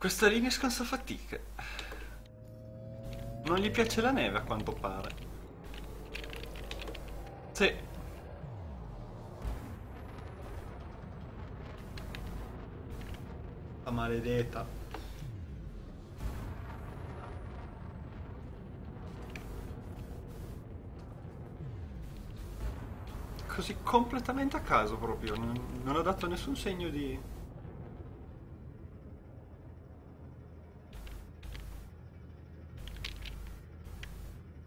Questa linea scansa fatica. Non gli piace la neve a quanto pare. Sì. La maledetta. Così completamente a caso proprio, non, non ha dato nessun segno di...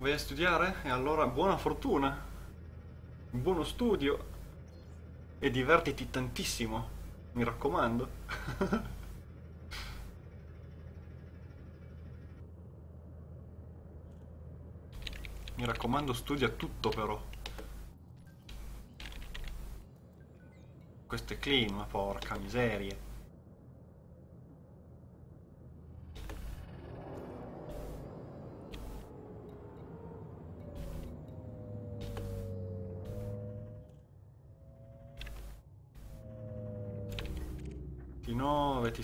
Vai a studiare? E allora buona fortuna, buono studio e divertiti tantissimo, mi raccomando. mi raccomando, studia tutto però. Questo è clean, ma porca miseria.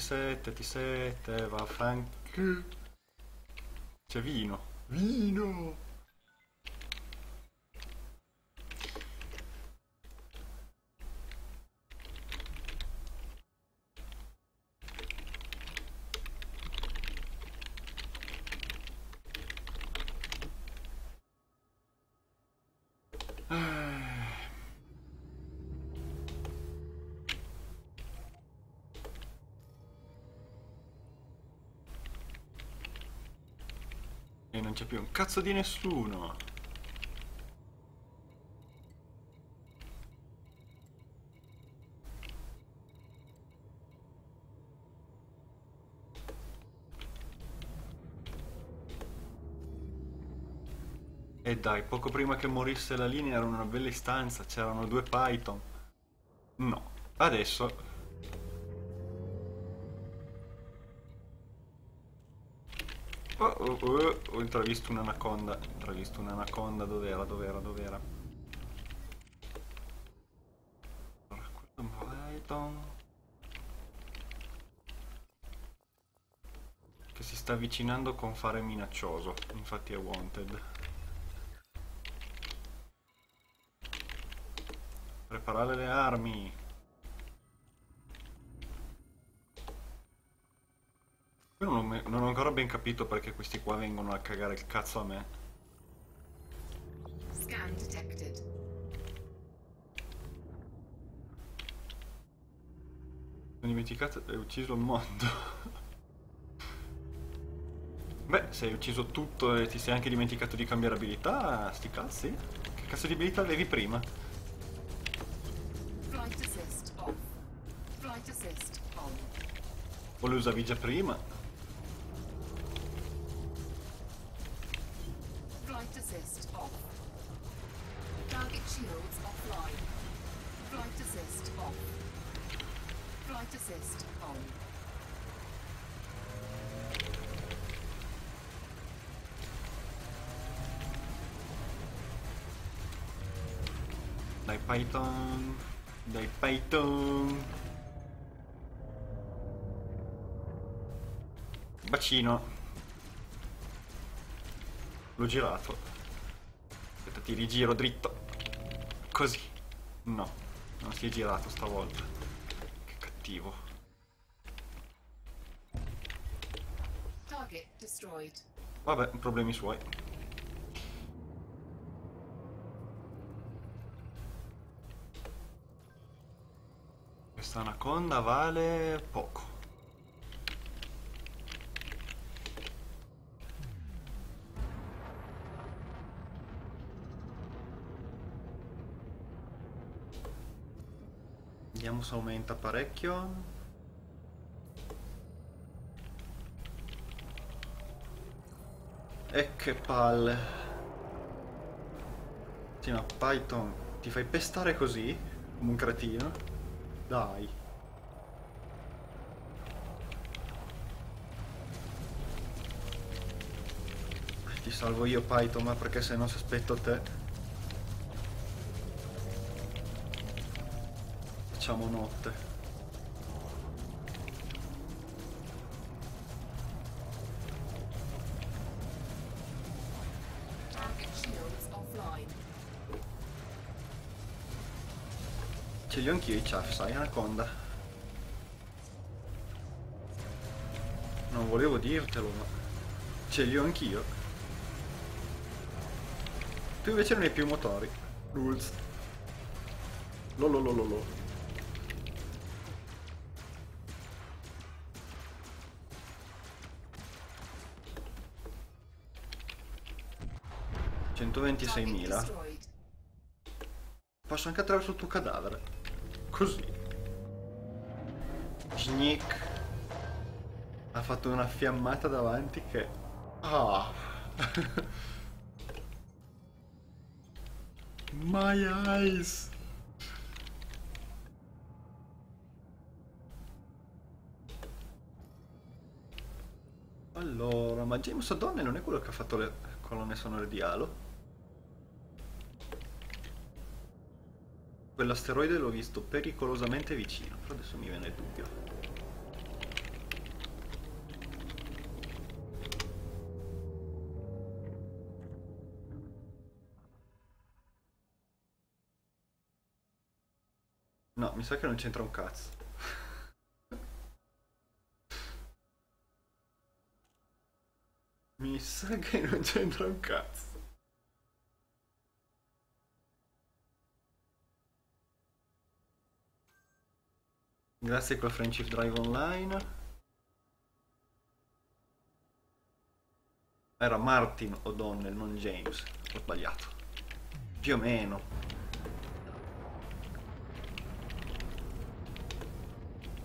T7, T7, vaffanculo. C'è vino. Vino! Più un cazzo di nessuno. E dai, poco prima che morisse la linea era una bella istanza, c'erano due Python. No, adesso Oh, ho intravisto un'anaconda. Ho intravisto un'anaconda. Dov'era? Dov'era? Dov'era? Allora, questo Python. Che si sta avvicinando con fare minaccioso. Infatti è wanted. Preparare le armi. Ben capito perché questi qua vengono a cagare il cazzo a me. Scan detected. Ho dimenticato ho ucciso il mondo. Beh, se hai ucciso tutto e ti sei anche dimenticato di cambiare abilità, sti cazzi. Che cazzo di abilità avevi prima? Flight assist off. Flight assist on. O le usavi già prima? Girato. Aspetta, ti rigiro dritto. Così. No, non si è girato stavolta. Che cattivo. Vabbè, problemi suoi. Questa anaconda vale poco. Se aumenta parecchio. E che palle. Sì, ma Python, ti fai pestare così? Come un cretino? Dai. Ti salvo io Python, ma perché se no si aspetto te. facciamo notte. Ce li ho anch'io i chaff, sai, Anaconda. Non volevo dirtelo, ma ce li ho anch'io. Tu invece non hai più motori. Rules. Lololololo. 126.000. destroyed. Passo anche attraverso il tuo cadavere. Così. Snick. Ha fatto una fiammata davanti che... Ah. My eyes. Allora, ma James O'Donnell non è quello che ha fatto le colonne sonore di Halo? Quell'asteroide l'ho visto pericolosamente vicino, però adesso mi viene il dubbio. No, mi sa che non c'entra un cazzo. Mi sa che non c'entra un cazzo. Grazie col Friendship Drive Online. Era Martin O'Donnell, non James. Ho sbagliato. Più o meno.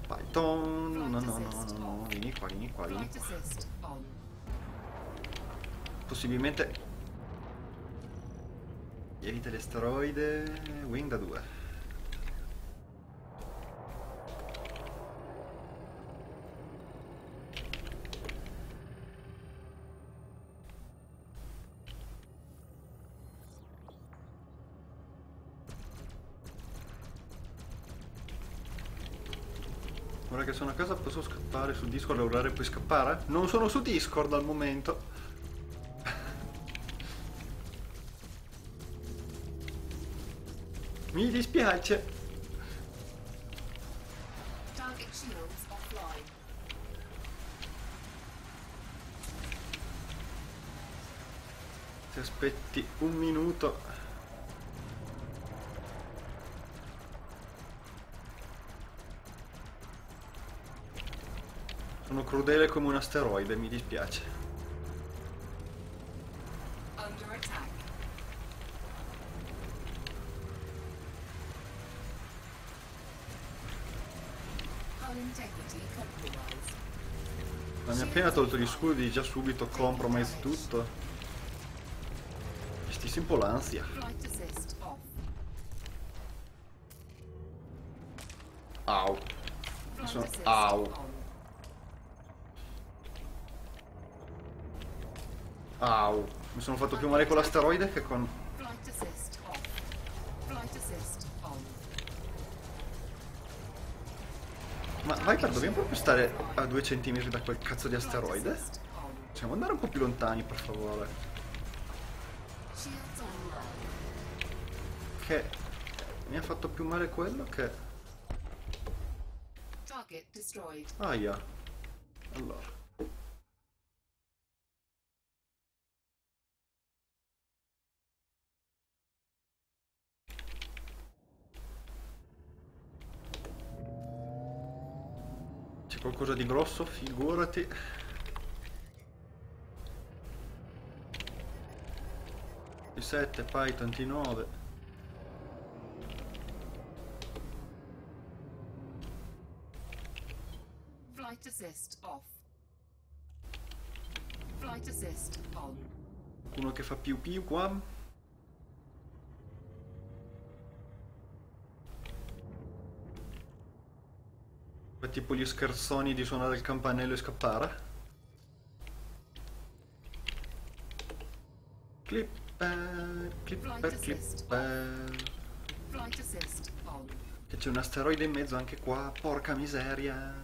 Python. No, no, no, no, no. Vieni qua, vieni qua, vieni qua. Possibilmente. Ieri dell'esteroide. Wing da 2. Ora che sono a casa scappare su Discord, lavorare e poi scappare? Non sono su Discord al momento. Mi dispiace. Se aspetti un minuto. Sono crudele come un asteroide, mi dispiace. Ma mi ha appena tolto gli scudi, già subito compromise tutto. Gestissi un po' l'ansia. Au. Sono- au. on. Au. Mi sono fatto più male con l'asteroide che con... Ma Viper, dobbiamo proprio stare a due centimetri da quel cazzo di asteroide? Possiamo andare un po' più lontani, per favore. Che mi ha fatto più male quello che... Target destroyed. Aia. Qualcosa di grosso? Figurati. T7, Python T9. Flight assist off. Flight assist on. Uno che fa più più qua. Fa tipo gli scherzoni di suonare il campanello e scappare. Clipper, clipper, clipper. Che c'è un asteroide in mezzo anche qua, porca miseria.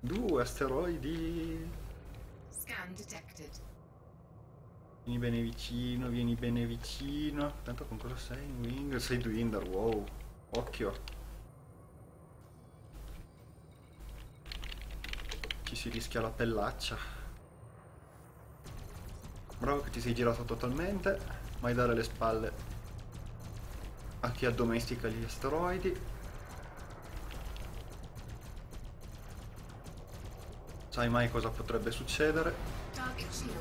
Due asteroidi. Scan detected. Vieni bene vicino, vieni bene vicino. Tanto con cosa sei? Wing? Sei Dwindar, wow. Occhio. Ci si rischia la pellaccia. Bravo che ti sei girato totalmente. Mai dare le spalle a chi addomestica gli asteroidi. Sai mai cosa potrebbe succedere? Shields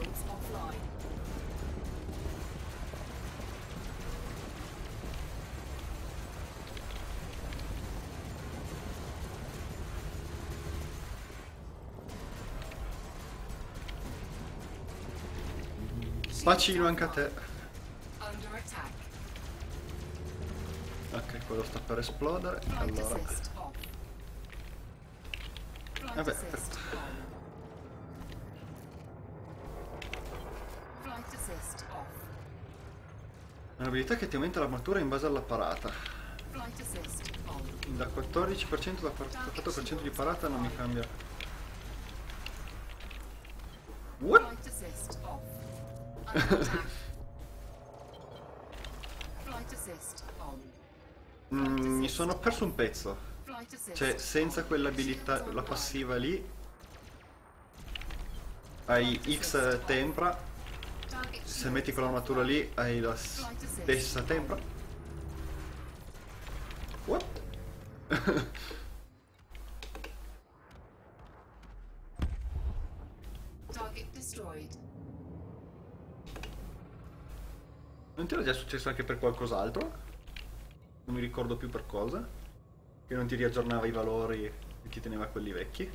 Bacino anche a te. Ok, quello sta per esplodere. Allora. Vabbè, off. Un'abilità che ti aumenta l'armatura in base alla parata. Da 14% da 44% di parata non mi cambia. What? Flight assist off. Under attack. Flight assist on. Mm, mi sono perso un pezzo. Cioè, senza quell'abilità, la passiva lì, hai X tempra, se metti quell'armatura lì hai la stessa tempra. What? Target destroyed. Non ti era già successo anche per qualcos'altro? Non mi ricordo più per cosa. Che non ti riaggiornava i valori e ti teneva quelli vecchi.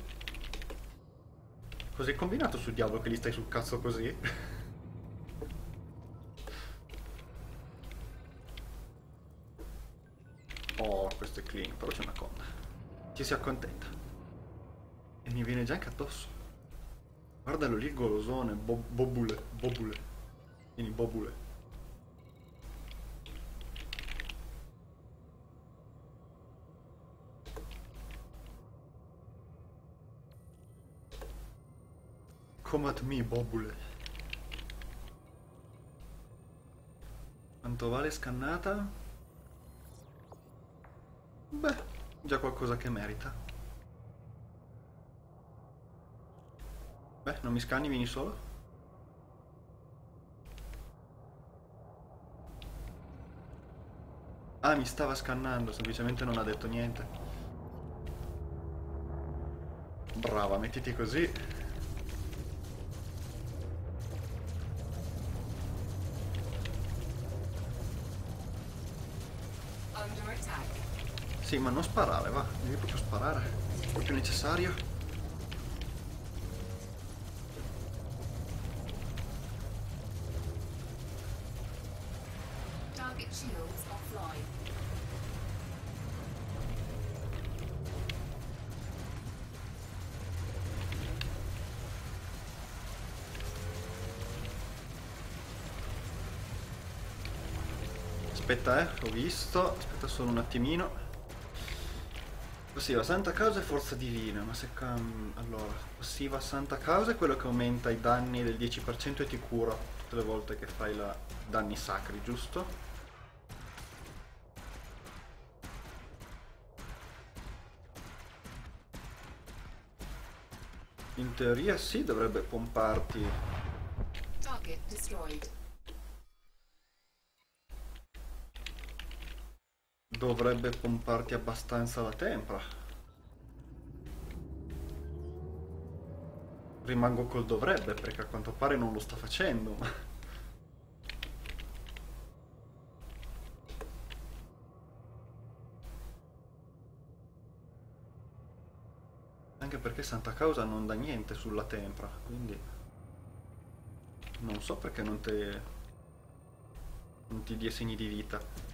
Cos'hai combinato sul diavolo che gli stai sul cazzo così? Oh, questo è clean, però c'è una conda. Ci si accontenta. E mi viene già anche addosso. Guardalo lì il golosone, bo- bobule, bobule. Vieni, bobule. Come at me, bobule. Quanto vale scannata? Beh, già qualcosa che merita. Beh, non mi scanni, vieni solo? Ah, mi stava scannando, semplicemente non ha detto niente. Brava, mettiti così. Under attack. Sì, ma non sparare, va. Devi proprio sparare. È proprio necessario. Aspetta, eh, ho visto. Aspetta solo un attimino. Passiva Santa Causa e Forza Divina, ma se cam... Allora, passiva Santa Causa è quello che aumenta i danni del 10% e ti cura tutte le volte che fai la danni sacri, giusto? In teoria sì, dovrebbe pomparti Target destroyed. Dovrebbe pomparti abbastanza la tempra. Rimango col dovrebbe perché a quanto pare non lo sta facendo. Anche perché Santa Causa non dà niente sulla tempra, quindi non so perché non te non ti dia segni di vita.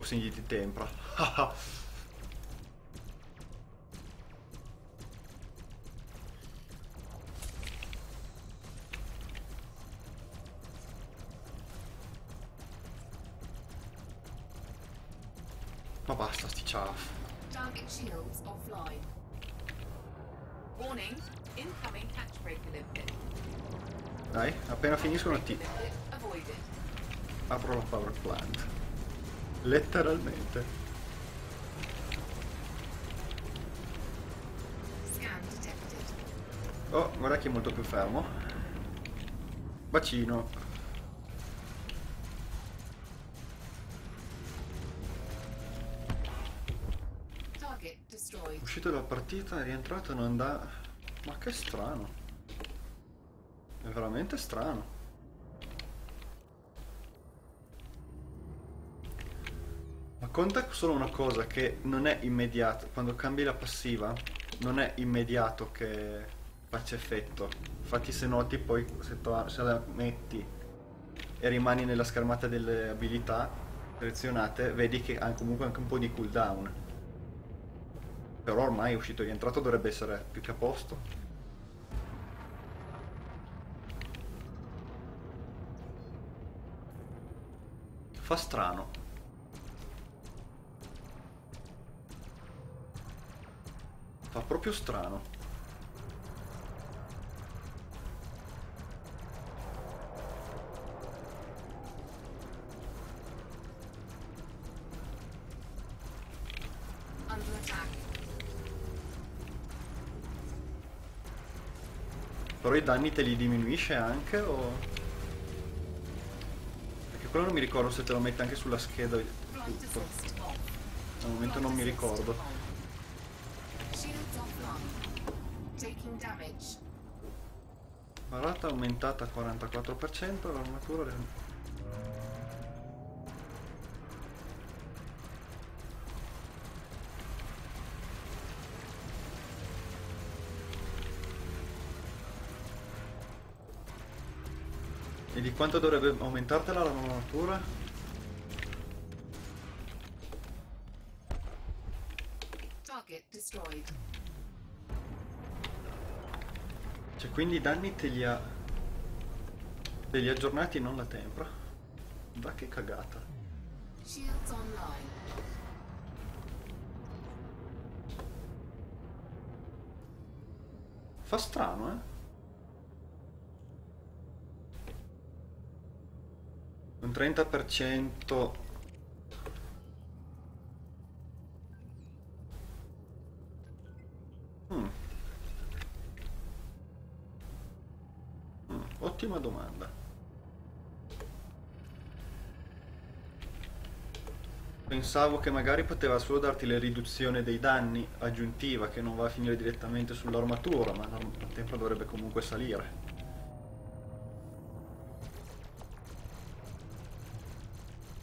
Segni di tempra. Ma basta sti ciaf. Target shields offline. Warning, incoming catch limpet. Dai, appena finiscono ti apro la power plant. Letteralmente. Oh, guarda chi è molto più fermo. Bacino. Uscito dalla partita, è rientrato e non dà... Ma che strano. È veramente strano. Conta solo una cosa, che non è immediato. Quando cambi la passiva, non è immediato che faccia effetto. Infatti se noti poi, se, se la metti e rimani nella schermata delle abilità selezionate, vedi che ha comunque anche un po' di cooldown. Però ormai è uscito e rientrato dovrebbe essere più che a posto. Fa strano. Fa proprio strano. Però i danni te li diminuisce anche o... Perché quello non mi ricordo se te lo mette anche sulla scheda tutto. Al momento non mi ricordo. Damage. Parata aumentata al 44%, l'armatura... del- E di quanto dovrebbe aumentartela l'armatura? Quindi i danni te li ha... Te li ha aggiornati non la tempra? Da che cagata. Shields online. Fa strano, eh? Un 30% Ottima domanda. Pensavo che magari poteva solo darti la riduzione dei danni aggiuntiva che non va a finire direttamente sull'armatura, ma nel tempo dovrebbe comunque salire.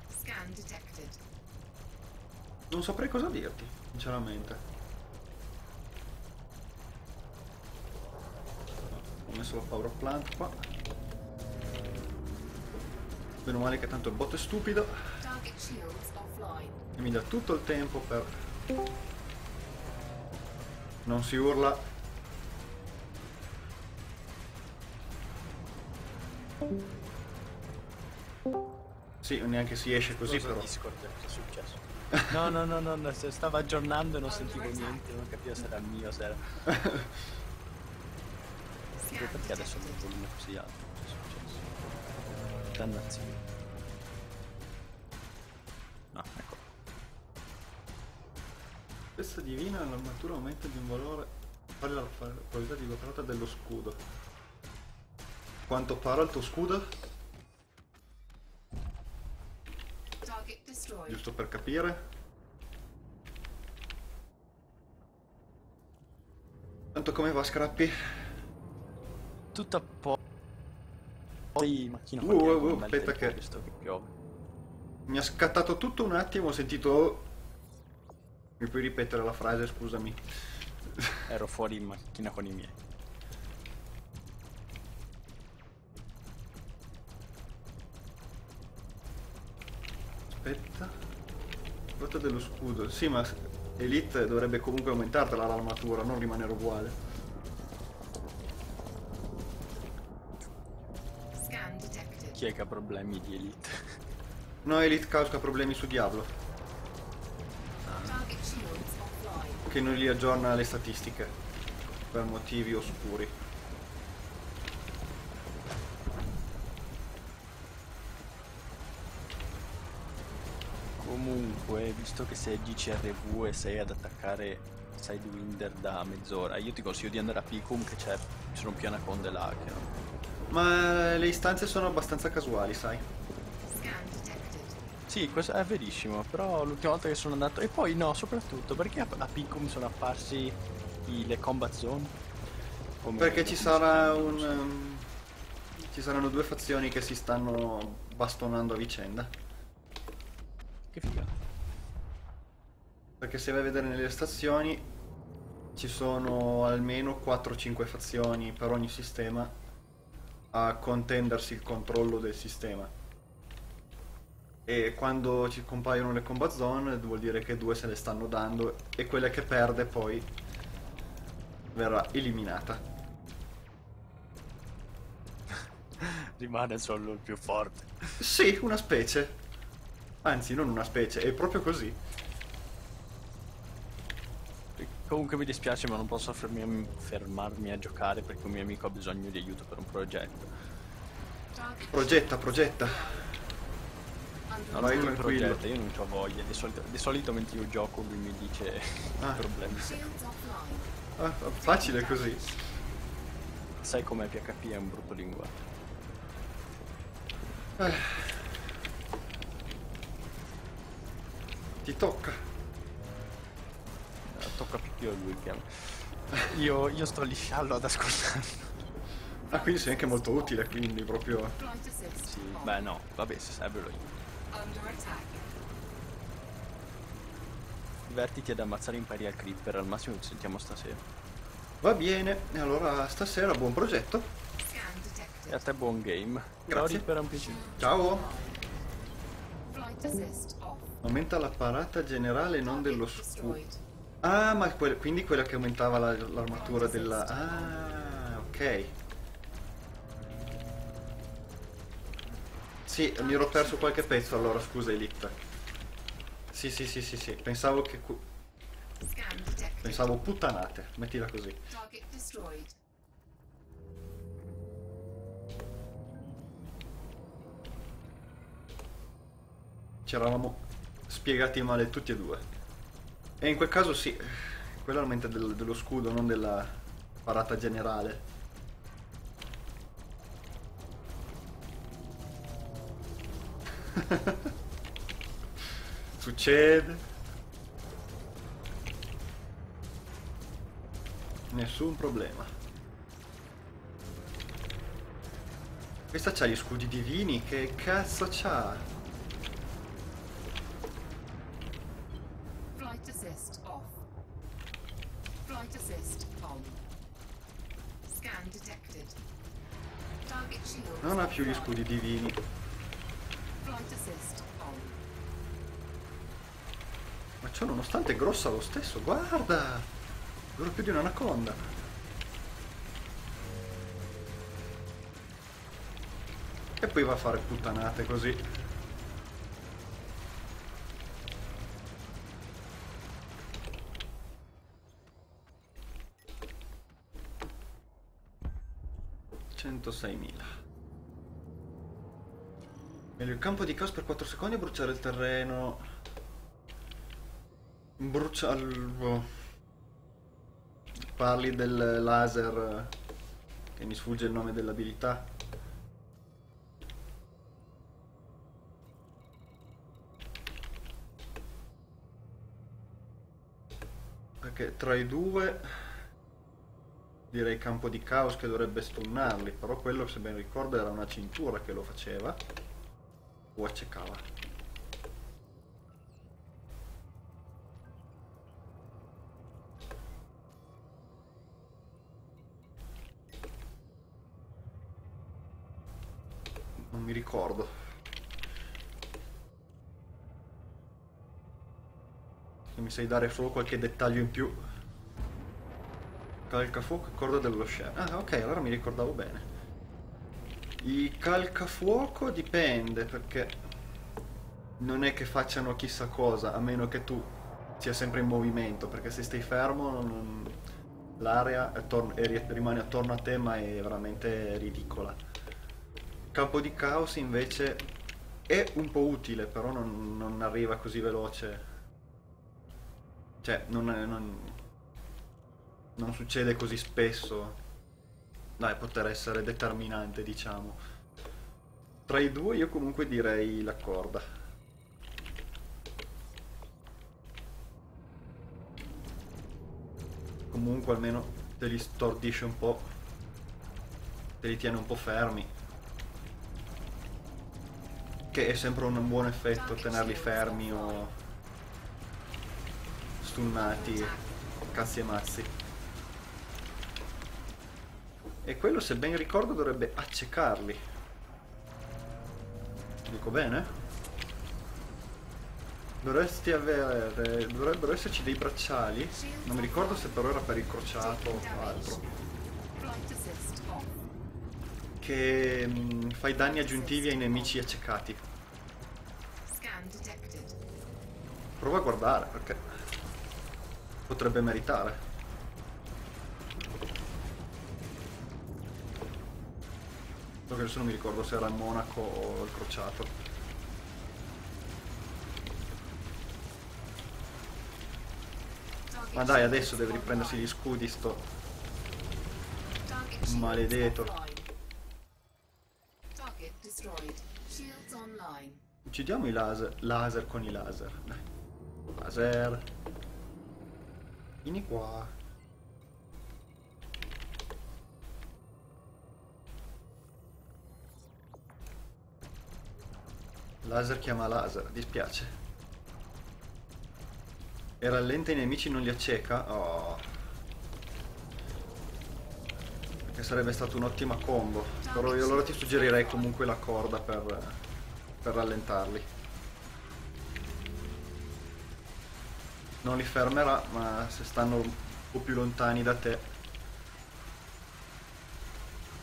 Scan detected. Non saprei cosa dirti, sinceramente. Ho messo la power plant qua. Meno male che tanto il bot è stupido e mi dà tutto il tempo per... Non si urla. Sì, neanche si esce così Cosa però. Discord, cosa è successo? No, no, no, no, no, se- stava aggiornando e non sentivo niente, non capivo se era il mio, se era... Perché adesso detected. volume così alto? Cosa è successo? Dannazione. No, ecco. Questa divina l'armatura aumenta di un valore pari alla qualità di portata dello scudo. Quanto para il tuo scudo? Giusto per capire. Tanto come va Scrappi? Tutto a po'. Poi macchina Uh, con uh, uh, aspetta che- visto che piove. Mi ha scattato tutto un attimo, ho sentito... Mi puoi ripetere la frase, scusami. Ero fuori in macchina con i miei. Aspetta. Quota dello scudo. Sì, ma Elite dovrebbe comunque aumentartela l'armatura, non rimanere uguale. chi è che ha problemi di Elite? No, Elite causa problemi su Diablo. Che non li aggiorna le statistiche. Per motivi oscuri. Comunque, visto che sei GCRV e sei ad attaccare Sidewinder da mezz'ora, io ti consiglio di andare a Picum che c'è, ci sono più anaconde là che non ma le istanze sono abbastanza casuali, sai. Sì, questo è verissimo, però l'ultima volta che sono andato... E poi no, soprattutto, perché a, a Picum sono apparsi i- le combat zone? Come- Perché ci sarà un... um, ci saranno due fazioni che si stanno bastonando a vicenda. Che figa. Perché se vai a vedere nelle stazioni ci sono almeno 4-5 fazioni per ogni sistema a contendersi il controllo del sistema. E quando ci compaiono le combat zone vuol dire che due se le stanno dando e quella che perde poi verrà eliminata. Rimane solo il più forte. Sì, una specie. Anzi, non una specie, è proprio così. Comunque mi dispiace ma non posso fermi- fermarmi a giocare perché un mio amico ha bisogno di aiuto per un progetto. Progetta, progetta. under Vai Lui tranquillo. progetta, io non ho voglia. Di solito, di solito mentre io gioco lui mi dice Ah. i problemi. Ah, facile così. Sai com'è PHP è un brutto linguaggio. Ti tocca. Tocca più a lui piano. Io, io sto lisciando ad ascoltarlo. Ah, quindi sei anche molto utile, quindi proprio... Sì, beh no, vabbè se serve lo io. Under attack. Divertiti ad ammazzare Imperial Creeper, al massimo ci sentiamo stasera. Va bene, e allora stasera buon progetto. Scan E a te buon game. Ciao Grazie. È un piacere. Ciao! Aumenta la parata generale, non dello destroyed. Ah, ma que- quindi quella che aumentava la- l'armatura della... Ah, ok. Sì, mi ero perso qualche pezzo allora, scusa Elite. Sì, sì, sì, sì, sì. Pensavo che... Pensavo puttanate, mettila così. Target destroyed. Ci eravamo spiegati male tutti e due. E in quel caso sì, quello aumenta del- dello scudo, non della parata generale. Succede. Nessun problema. Questa c'ha gli scudi divini, che cazzo c'ha? Flight assist on. Scan detected. Target shield. Non ha più gli scudi divini. Flight assist on. Ma ciò nonostante è grossa lo stesso, guarda! Dura più di un'anaconda. E poi va a fare puttanate così. Centoseimila. Meglio il campo di caos per 4 secondi e bruciare il terreno. Bruciarlo. Parli del laser che mi sfugge il nome dell'abilità. Perché tra i due direi campo di caos che dovrebbe stunnarli, però quello se ben ricordo era una cintura che lo faceva o accecava. Non mi ricordo. Mi sai dare solo qualche dettaglio in più. Calcafuoco e corda dello scemo. Ah, ok, allora mi ricordavo bene. I calcafuoco dipende perché non è che facciano chissà cosa, a meno che tu sia sempre in movimento, perché se stai fermo l'area rimane attorno a te ma è veramente ridicola. Campo di caos invece è un po' utile, però non, non arriva così veloce. Cioè, non, non, non succede così spesso da poter essere determinante, diciamo. Tra i due io comunque direi la corda. Comunque almeno te li stordisce un po', te li tiene un po' fermi. Che è sempre un buon effetto tenerli fermi o stunnati, cazzi e mazzi. E quello, se ben ricordo, dovrebbe accecarli. Dico bene? Dovresti avere. dovrebbero esserci dei bracciali. Non mi ricordo se però era per il crociato o altro. Che mm, fai danni aggiuntivi ai nemici accecati. Prova a guardare perché potrebbe meritare. Che adesso non mi ricordo se era il monaco o il crociato. Ma dai, adesso deve riprendersi gli scudi sto. Maledetto. Uccidiamo i laser. Laser con i laser. Laser. Vieni qua. Laser chiama laser, dispiace. E rallenta i nemici, non li acceca? Oh. Che sarebbe stata un'ottima combo. Però io allora ti suggerirei comunque la corda per, per rallentarli. Non li fermerà, ma se stanno un po' più lontani da te.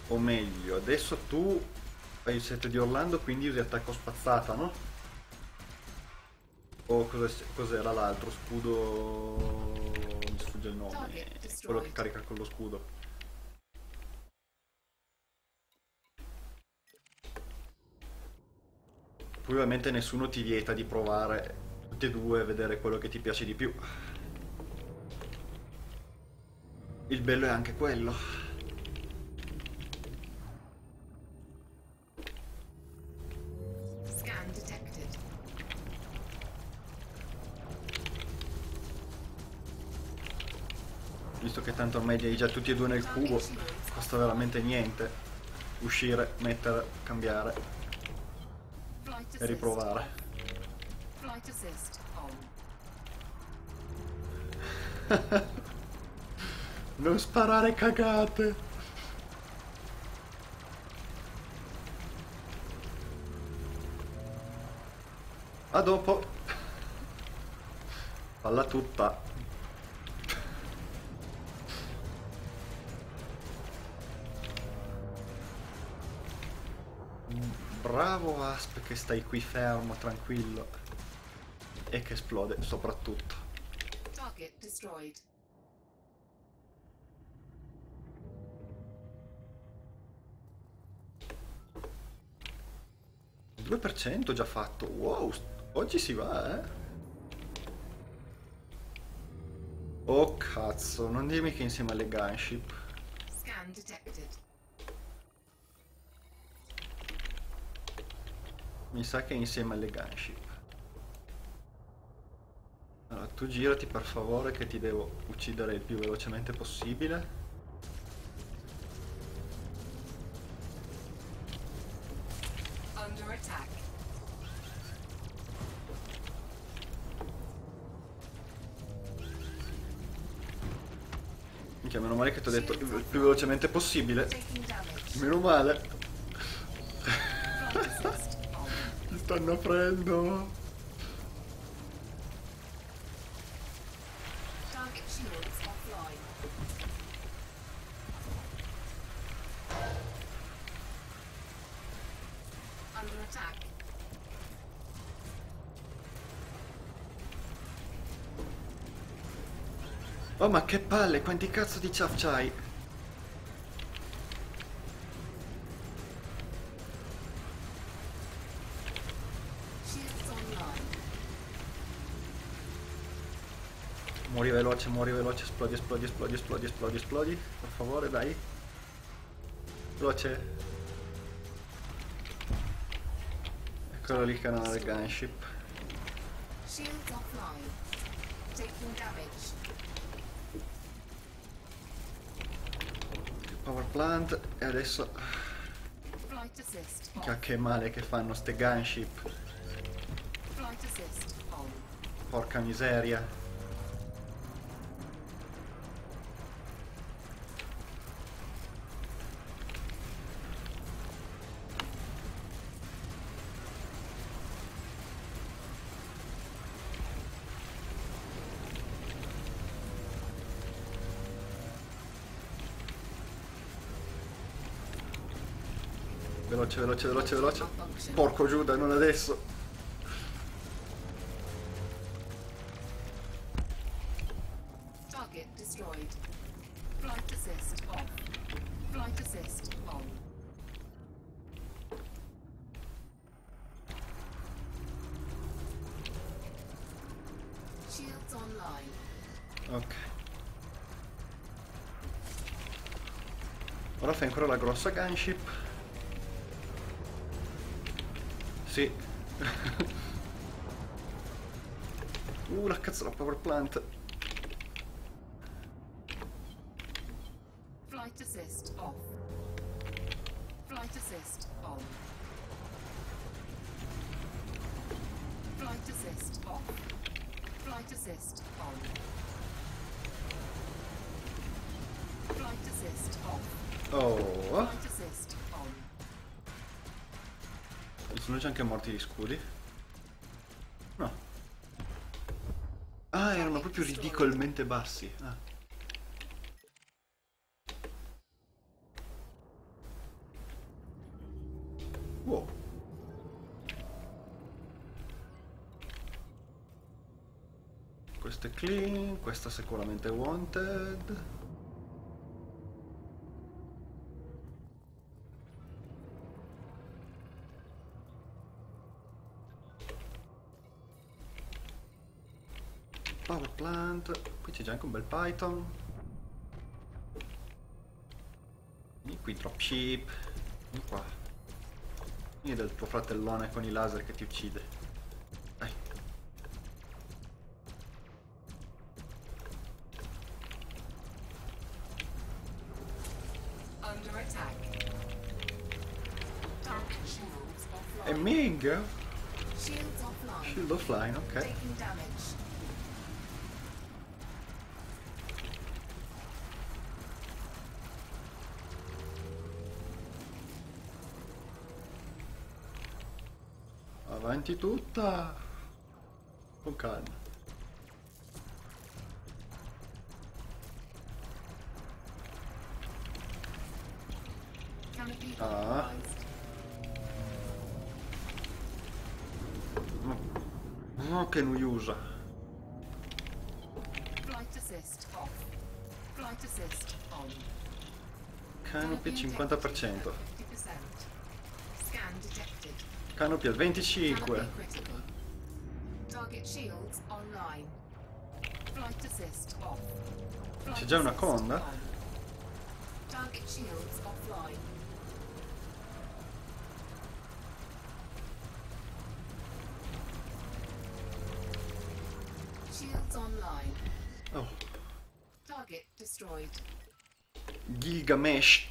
O meglio, adesso tu fai il set di Orlando, quindi usi attacco spazzata, no? O cos'era l'altro? Scudo... mi sfugge il nome. Quello che carica con lo scudo. Poi ovviamente nessuno ti vieta di provare tutti e due e vedere quello che ti piace di più. Il bello è anche quello. Che tanto ormai li hai già tutti e due nel cubo, costa veramente niente. Uscire, mettere, cambiare e riprovare. Non sparare cagate! A dopo! Falla tutta! Bravo Asp che stai qui fermo, tranquillo. E che esplode soprattutto. Target destroyed. Il 2% già fatto, wow, oggi si va, eh? Oh cazzo, non dirmi che insieme alle gunship. Scan detected. Mi sa che è insieme alle gunship. Allora, tu girati per favore che ti devo uccidere il più velocemente possibile. Under attack. Minchia, meno male che ti ho detto il più velocemente possibile. Meno male. Stanno aprendo. Oh ma che palle, quanti cazzo di chaff c'hai? Veloce, muori veloce, esplodi, esplodi, esplodi, esplodi, esplodi, esplodi. Per favore, dai. Veloce. Eccolo lì il canale gunship. Power plant e adesso... Che male che fanno ste gunship. Porca miseria. Veloce, veloce, veloce, veloce. Porco Giuda, non adesso. Ok. Ora fai ancora la grossa gunship. Sì. uh, la cazzo la power plant. Anche morti gli scudi? No. Ah, erano proprio ridicolmente bassi. Ah. È clean, questa sicuramente wanted. Qui c'è già anche un bel Python. Vieni qui dropship. Vieni qua. Vieni del tuo fratellone con i laser che ti uccide. Dai. E. Ming! Avanti tutta. Con calma. Ah. Oh, che noiosa. Flight assist off. Flight assist on. Canopy 50%. 50%. Scan detected. Canopy al 25%. Canopy critical. Target shields online. Flight assist off. Flight C'è già una conda? Oh, Target destroyed. Gilgamesh.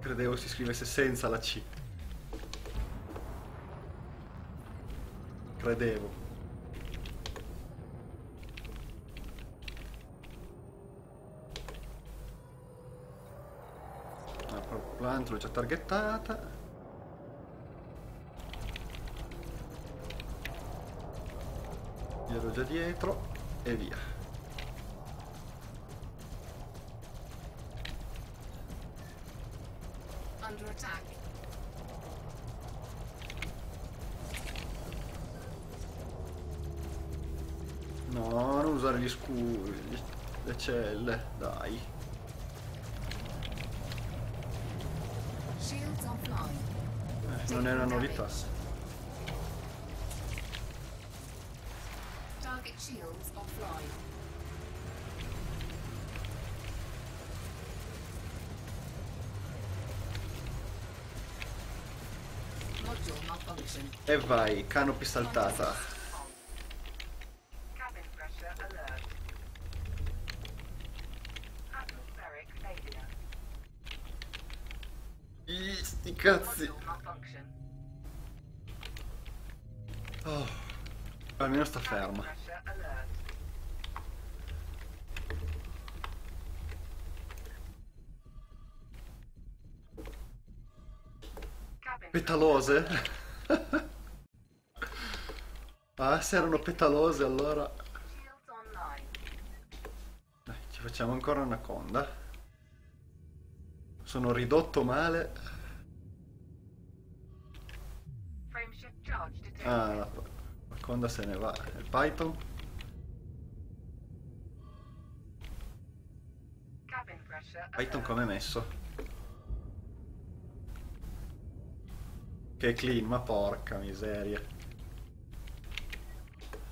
Credevo si scrivesse senza la C. Credevo. La plant l'ho già targettata. Glielo già dietro e via. Under attack. No, non usare gli scudi, le celle, dai. Eh, non è una novità. damage. Target shields offline. Module malfunction. E vai, canopy saltata. Ih, sti cazzi. Oh, almeno sta ferma. Petalose? Ah, se erano petalose allora... Dai, ci facciamo ancora una conda. Sono ridotto male. Ah, la, la conda se ne va. Il Python? Python come messo? Che clean, ma porca miseria.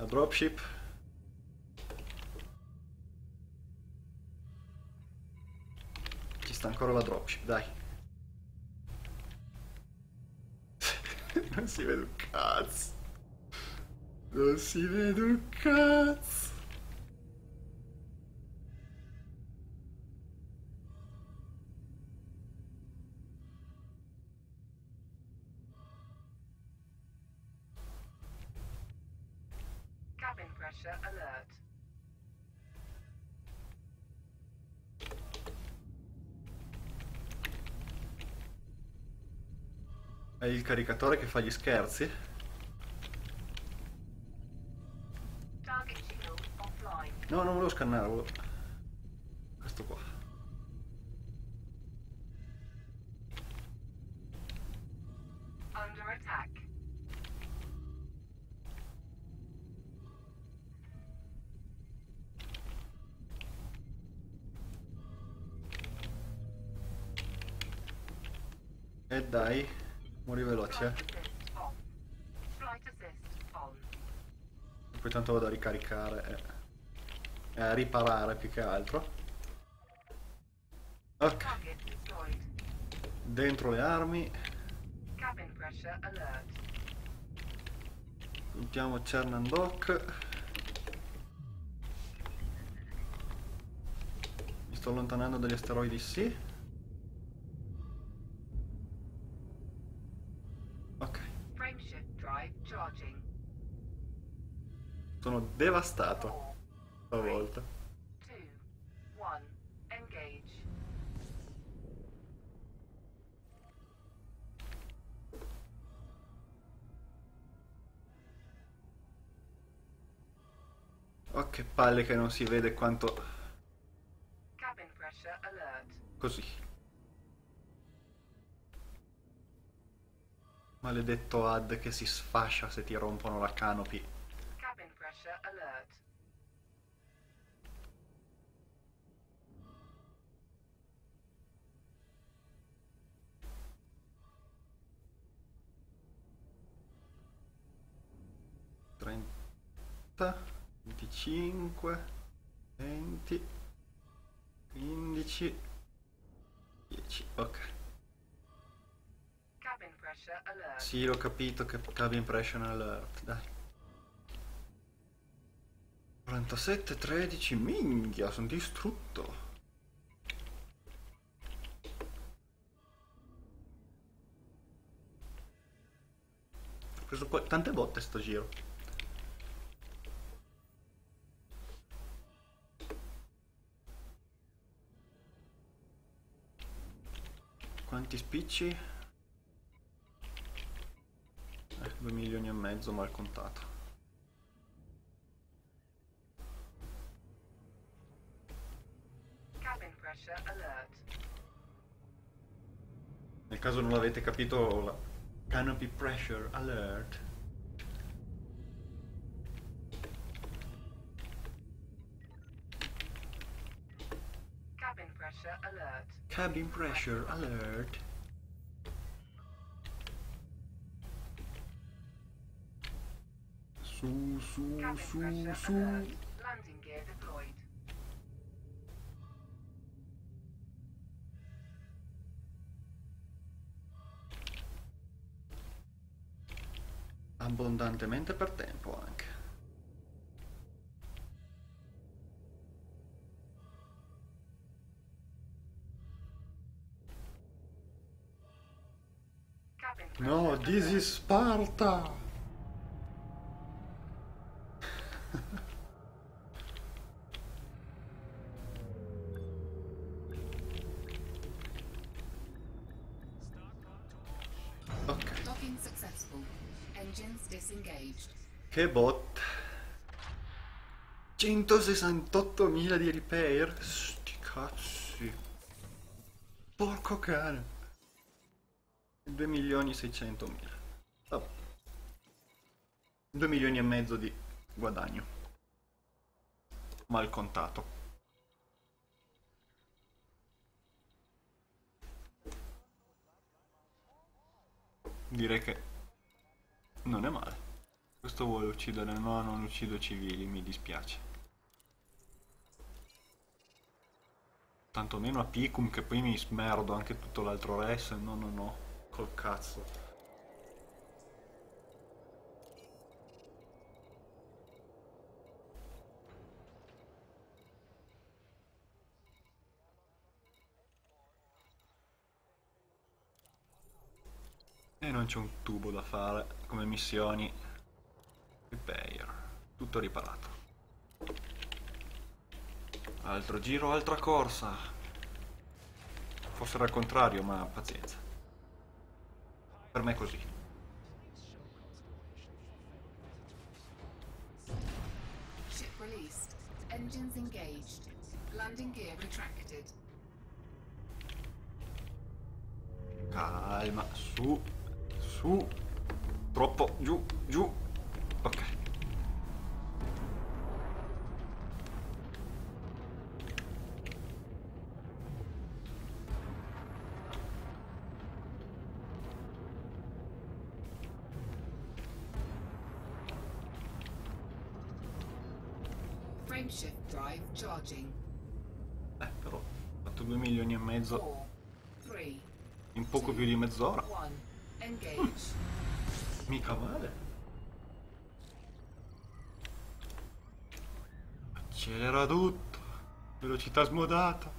La dropship? Ci sta ancora la dropship, dai. non si vede un cazzo. Non si vede un cazzo. Caricatore che fa gli scherzi? No, non volevo scannare, volevo... Questo qua. Under attack. E dai, muori veloce. eh. Poi tanto vado a ricaricare e, e a riparare più che altro. Ok, dentro le armi. Puntiamo Cernandok. Mi sto allontanando dagli asteroidi, sì. Devastato stavolta. 2, 1, engage. Oh che palle che non si vede quanto... Così. Maledetto ad che si sfascia se ti rompono la canopy. Pressure alert. Trenta, 25, 20, 15, 10. Ok. Cabin pressure alert. Sì, l'ho capito che cabin impression alert, dai. 47, 13, minchia, sono distrutto. Ho preso tante botte sto giro. Quanti spicci? Eh, 2 milioni e mezzo mal contato. Nel caso non l'avete capito, la canopy pressure alert. Cabin pressure alert. Cabin pressure alert. Su, su, su, su. Landing gear deployed. Abbondantemente per tempo anche. No, this is Sparta! Che bot. 168.000 di repair? Sti cazzi. Porco cane. 2 milioni e 600 mila. Vabbè. 2 milioni e mezzo di guadagno. Mal contato. Direi che non è male. Questo vuole uccidere, no, non uccido civili, mi dispiace. Tantomeno a Picum che poi mi smerdo anche tutto l'altro res, no no no, col cazzo. E non c'è un tubo da fare come missioni. Repair. Tutto riparato. Altro giro, altra corsa. Forse era il contrario, ma pazienza. Per me è così. Ship released. Engines engaged. Landing gear retracted. Calma, su, su. Troppo, giù, giù. Ok. Frameshift drive charging. Eh, però ho fatto 2 milioni e mezzo Four, three, in poco più di mezz'ora. Engage. Mica male. Accelera tutto. Velocità smodata.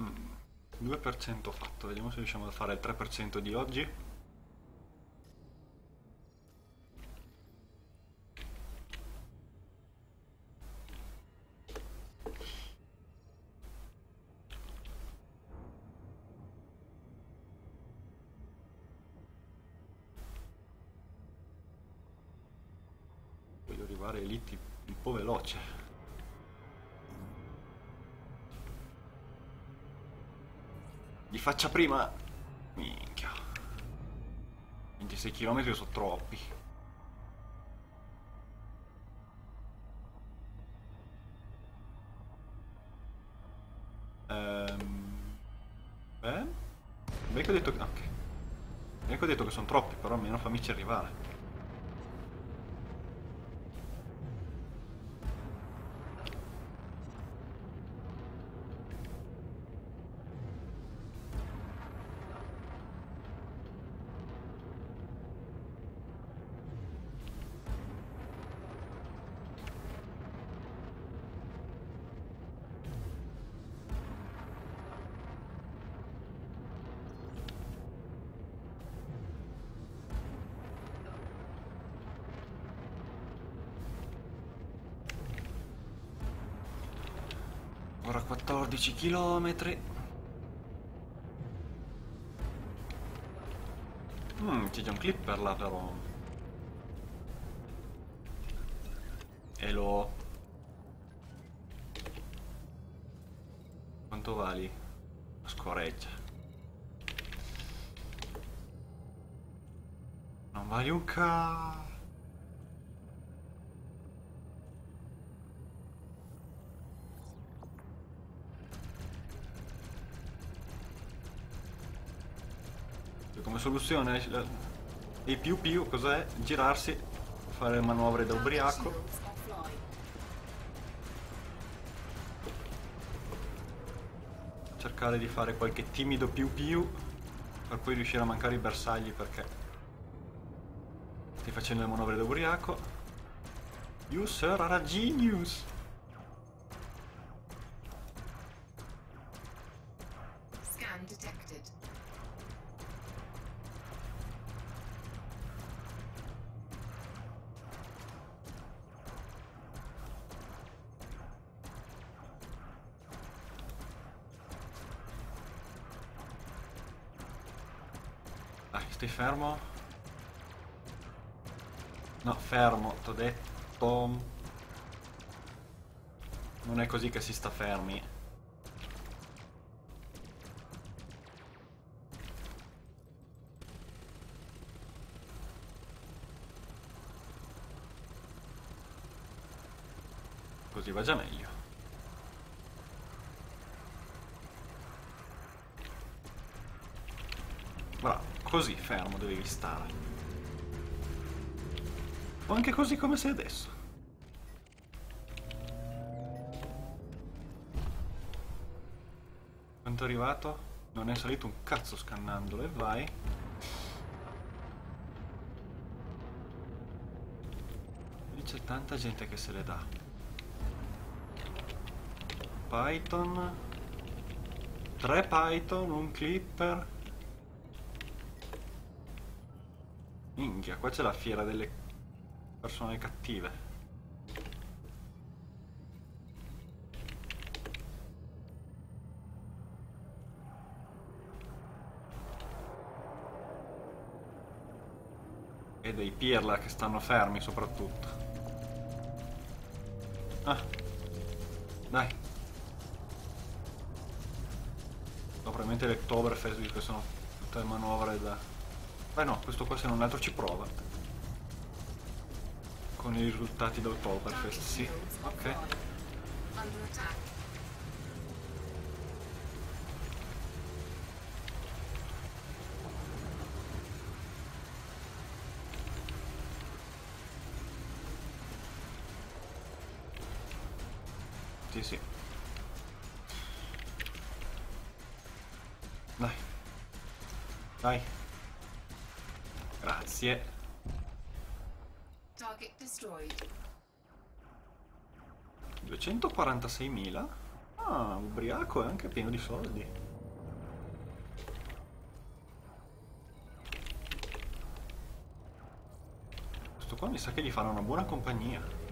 Mm, 2% fatto, vediamo se riusciamo a fare il 3% di oggi. Faccia prima. Minchia. 26 km sono troppi. Ehm. Beh. Beh ho detto che. Ok. Beh ho detto che sono troppi, però almeno fammici arrivare. 14 chilometri. Mm, c'è già un clipper là però. E lo... Quanto vali? Scorreggia. Non vali un cazzo. Soluzione eh, i più più cos'è? Girarsi, fare manovre da ubriaco. cercare di fare qualche timido più più per poi riuscire a mancare i bersagli perché stai facendo le manovre da ubriaco you sir are a genius che si sta fermi Così va già meglio. Bravo, così fermo dovevi stare. O anche così come sei adesso. Quanto è arrivato? Non è salito un cazzo scannandolo e vai. Lì c'è tanta gente che se le dà. Python. Tre Python, un Clipper. Minchia, qua c'è la fiera delle persone cattive. E dei pirla che stanno fermi soprattutto. Ah. Dai. No, probabilmente l'Oktoberfest, visto che sono tutte manovre da... Beh no, questo qua se non altro ci prova. Con i risultati Target d'Oktoberfest, sì. Ok. 246.000? Ah, ubriaco e anche pieno di soldi. Questo qua mi sa che gli fanno una buona compagnia.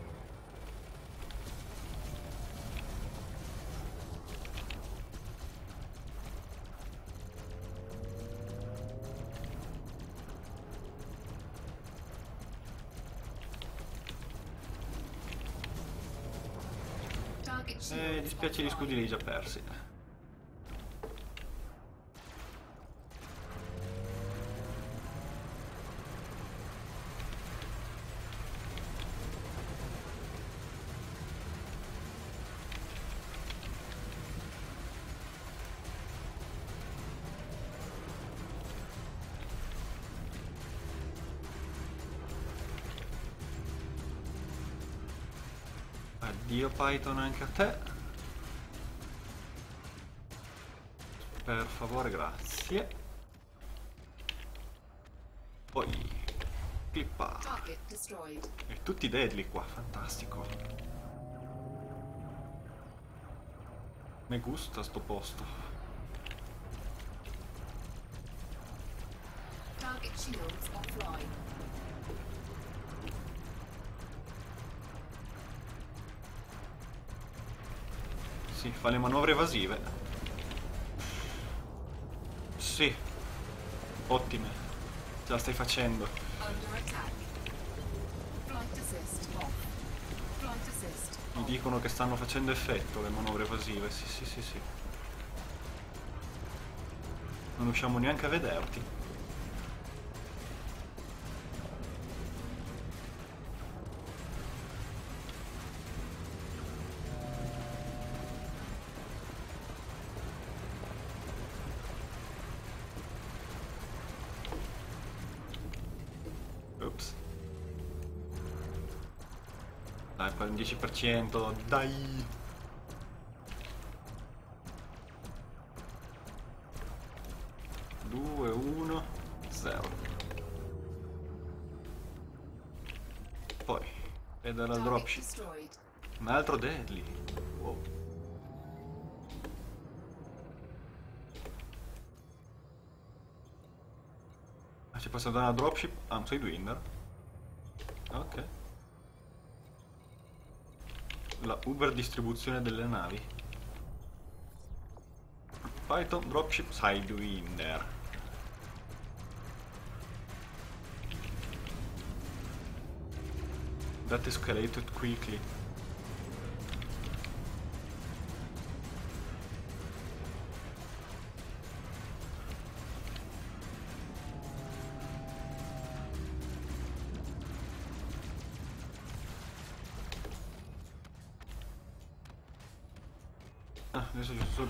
Dispiace gli scudi li hai già persi. Addio Python anche a te. Per favore, grazie. Poi clippa. E tutti deadly qua, fantastico. Me gusta sto posto. Target shields offline. Sì, fa le manovre evasive. Sì. Ottime. La stai facendo. Mi dicono che stanno facendo effetto le manovre evasive. Sì, sì, sì, sì. Non riusciamo neanche a vederti. 10%, dai. Due, uno, zero. Poi, Target dropship. Un altro deadly. Wow. Ah, ci posso dare una dropship? Ah, non sei? Ok. La Uber distribuzione delle navi. Python dropship Sidewinder. That escalated quickly.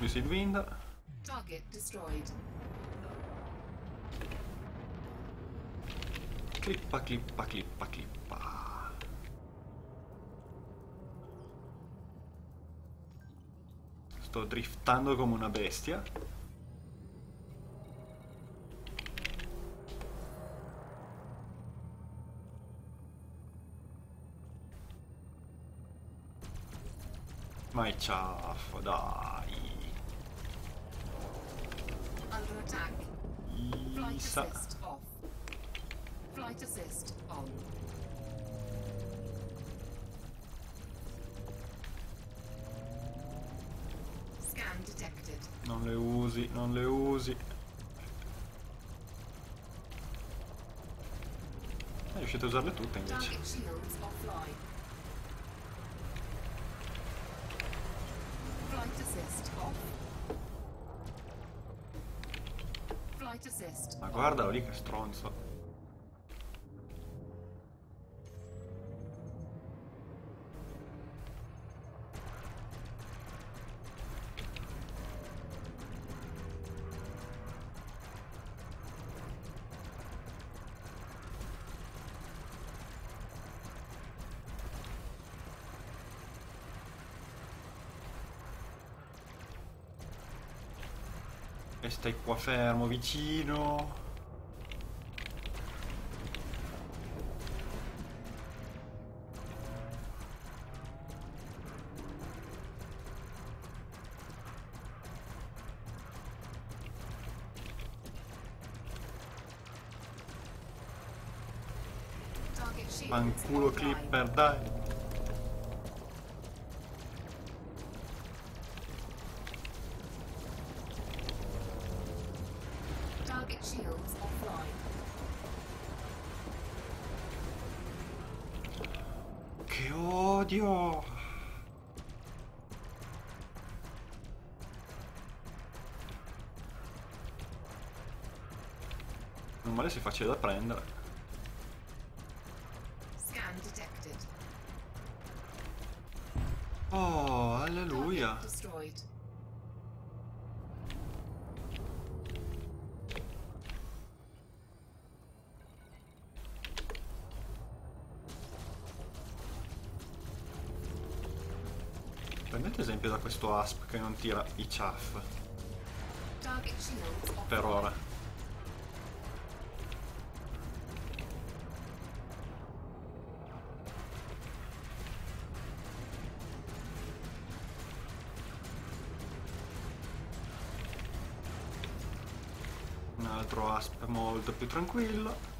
Sidewinder. Target destroyed. Clippa, clippa, clippa, clippa. Sto driftando come una bestia. Ma è ciaffo, dai. Attack. Flight Isa. assist off. Flight assist on. Scan detected. Non le usi, non le usi. È riuscito a usarle tutte invece. Target shields offline. Flight assist off. Ma guardalo lì che stronzo. Qua fermo, vicino. Offline. Clipper, dai. Target shields offline. Che odio. Non male si è facile da prendere. Scan detected. Oh, alleluia. Destroyed. Esempio da questo asp che non tira i chaff per ora. Un altro asp molto più tranquillo.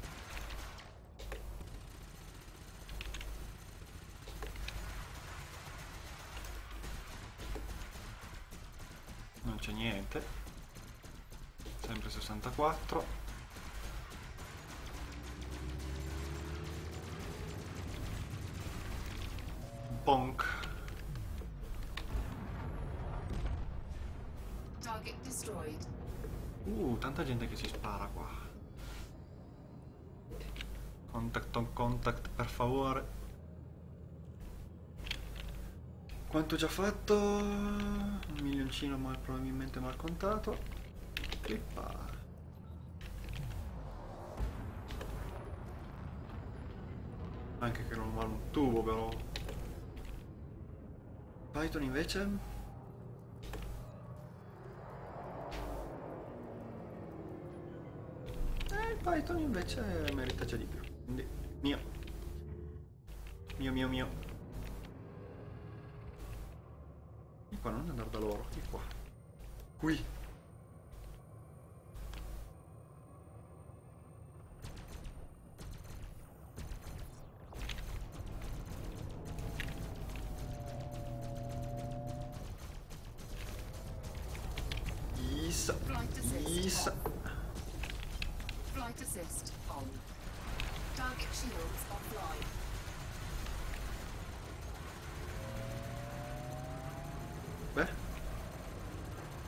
Tanta gente che si spara qua. Contact on contact, per favore. Quanto ho già fatto? Un milioncino mal, probabilmente mal contato. Clippa. Anche che non vale un tubo però. Python invece... invece merita già di più. Quindi, mio. Mio, mio, mio.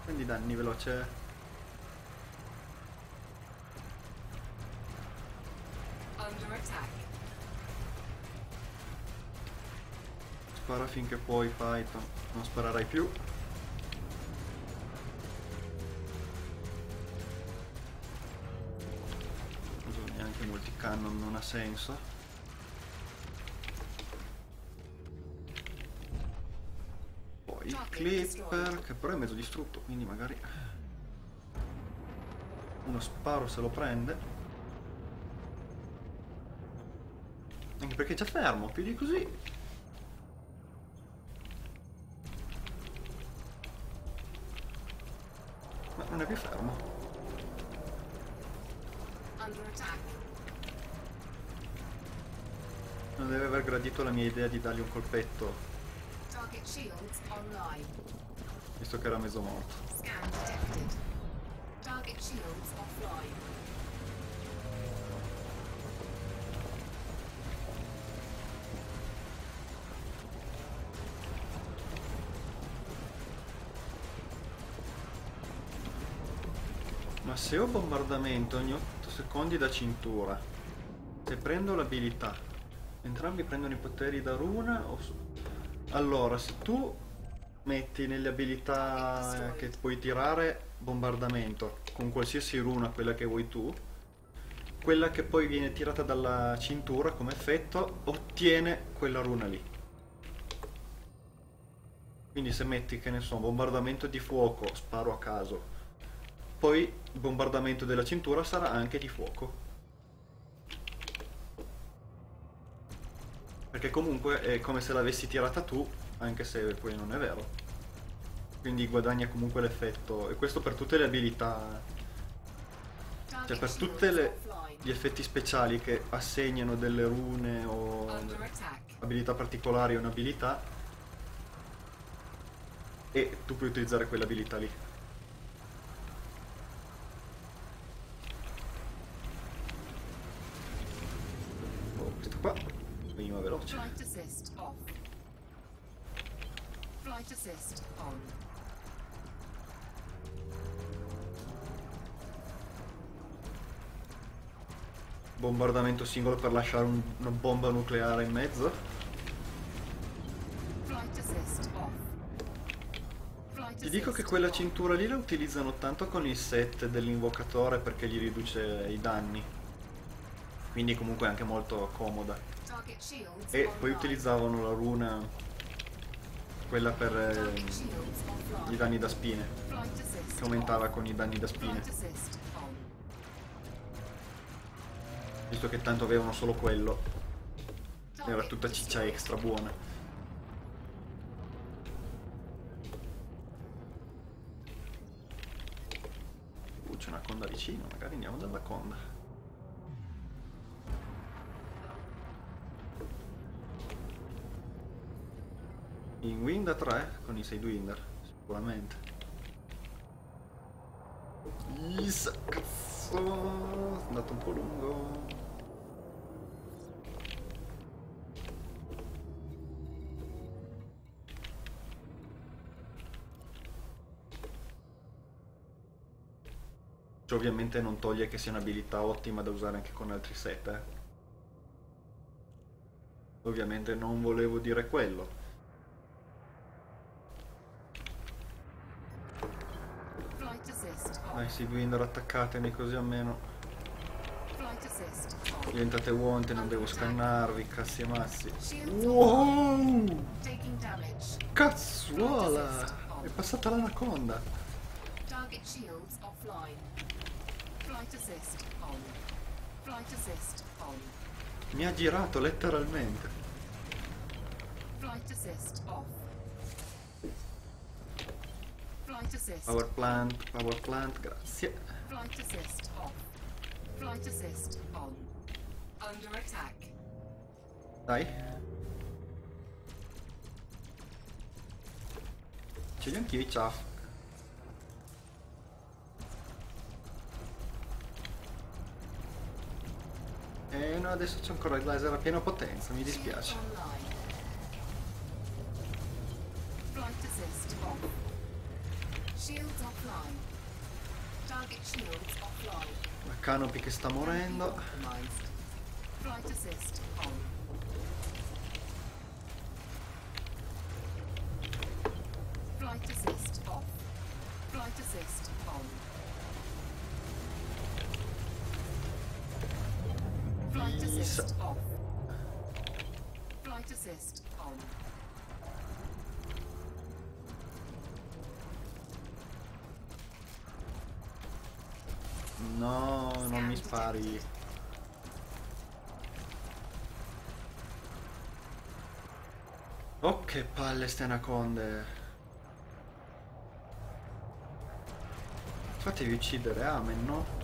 Prendi danni veloce. Under attack. Spara finché puoi, Python. Non sparerai più. Uso neanche multicannon, non ha senso. Clipper, che però è mezzo distrutto, quindi magari uno sparo se lo prende. Anche perché c'è fermo, più di così. Ma non è più fermo. Non deve aver gradito la mia idea di dargli un colpetto. Visto che era mezzo morto. Scan detected. Target shields offline. Ma se ho bombardamento ogni 8 secondi da cintura, se prendo l'abilità, entrambi prendono i poteri da runa o... Allora, se tu metti nelle abilità che puoi tirare bombardamento con qualsiasi runa, quella che vuoi tu, quella che poi viene tirata dalla cintura come effetto ottiene quella runa lì. Quindi se metti, che ne so, bombardamento di fuoco, sparo a caso, poi il bombardamento della cintura sarà anche di fuoco. Perché comunque è come se l'avessi tirata tu, anche se poi non è vero. Quindi guadagna comunque l'effetto. E questo per tutte le abilità. Cioè per tutti gli effetti speciali che assegnano delle rune o abilità particolari o un'abilità. E tu puoi utilizzare quell'abilità lì. Oh, questo qua veniva veloce. Flight assist off. Flight assist on. Bombardamento singolo per lasciare un- una bomba nucleare in mezzo. Ti dico che quella cintura lì la utilizzano tanto con il set dell'invocatore perché gli riduce i danni. Quindi comunque è anche molto comoda. E poi utilizzavano la runa, quella per eh, i danni da spine, che aumentava con i danni da spine, visto che tanto avevano solo quello, era tutta ciccia extra buona. Uh, c'è una conda vicino, magari andiamo dalla conda. In Wind a 3 con i Sidewinder, sicuramente. Is, cazzo, è andato un po' lungo. Cioè, ovviamente non toglie che sia un'abilità ottima da usare anche con altri set, eh. Ovviamente non volevo dire quello. Dai, Sidewinder attaccatemi così almeno. Diventate wanted, non devo scannarvi, cazzi e mazzi. Shields Wow! Cazzuola! È passata l'anaconda. Mi ha girato letteralmente. Flight assist off. Flight assist. Power plant, power plant, grazie. Flight assist off. Flight assist on. Under attack. Dai. Ce li ho anch'io i chaff. E no, adesso c'è ancora il laser a piena potenza, mi dispiace. Flight assist off. Shields offline. Target shields offline. La canopy che sta morendo. Flight assist on. Flight assist off. Flight assist on. Flight assist off. Flight assist on. No, non mi spari. Oh che palle ste anaconde. Fatevi uccidere, amen, no?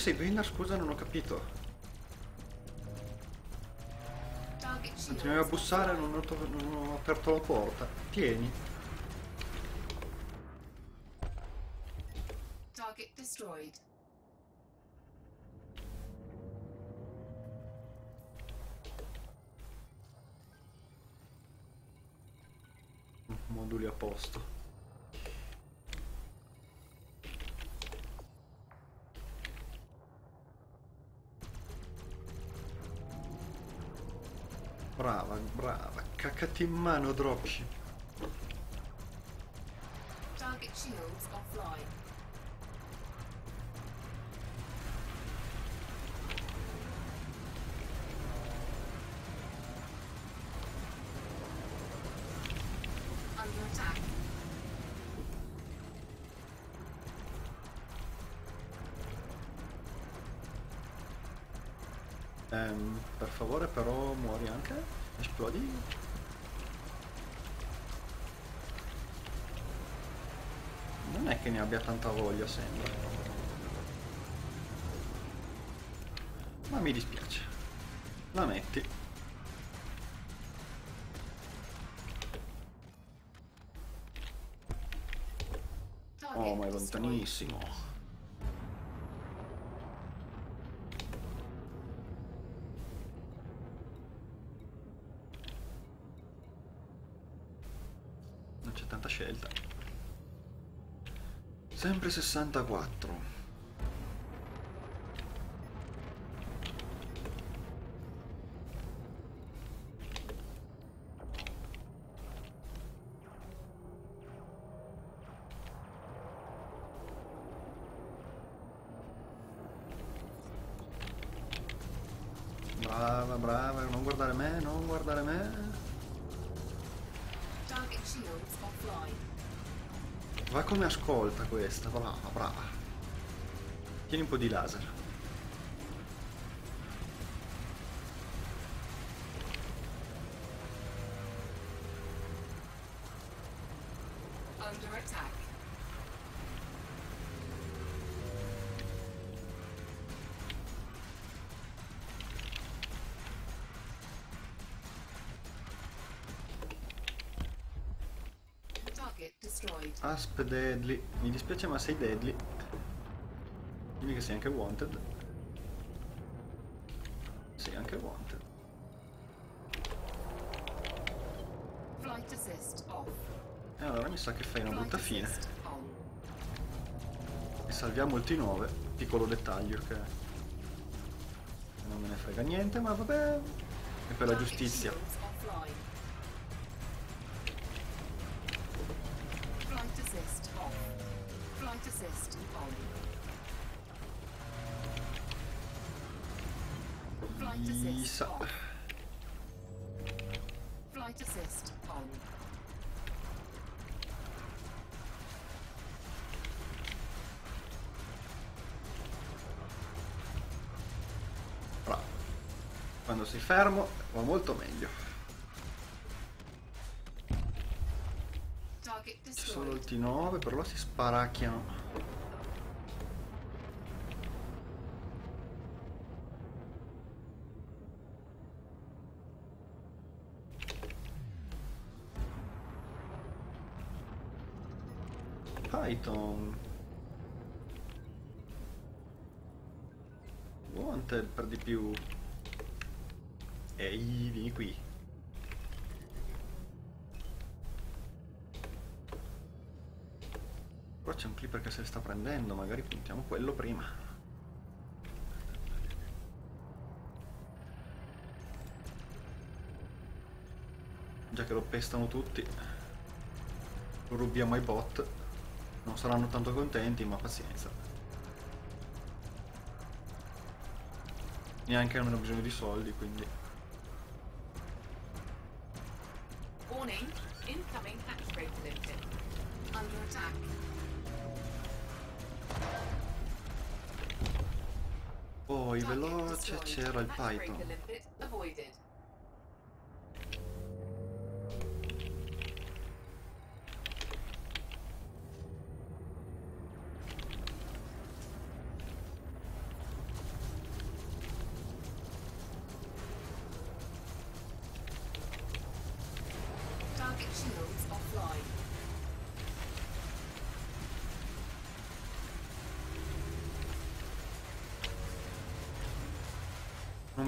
Sei Bender? Scusa, non ho capito. Continuavi a bussare, non ho, non ho aperto la porta. Tieni. Brava. Cacati in mano, dropship. Target shields offline. Ne abbia tanta voglia, sembra. Ma mi dispiace. La metti. Oh, ma è lontanissimo. Non c'è tanta scelta. Sempre 64. Brava, brava, non guardare me, non guardare me. Target shields offline. Va come ascolta questa, brava, brava. Tieni un po' di laser. Asp deadly. Mi dispiace ma sei deadly. Dimmi che sei anche wanted. Sei anche wanted. Flight assist off. E allora mi sa che fai una brutta fine. E salviamo il T9, piccolo dettaglio che non me ne frega niente, ma vabbè. E per la giustizia. Sei fermo va molto meglio. C'è solo il destroyed. T9, però si sparacchiano. C'è un clipper che se ne sta prendendo, magari puntiamo quello prima. Già che lo pestano tutti, lo rubiamo ai bot. Non saranno tanto contenti, ma pazienza. Neanche hanno bisogno di soldi, quindi... Warning. Incoming hatch rate limited. Under attack. Poi veloce c'era il Python.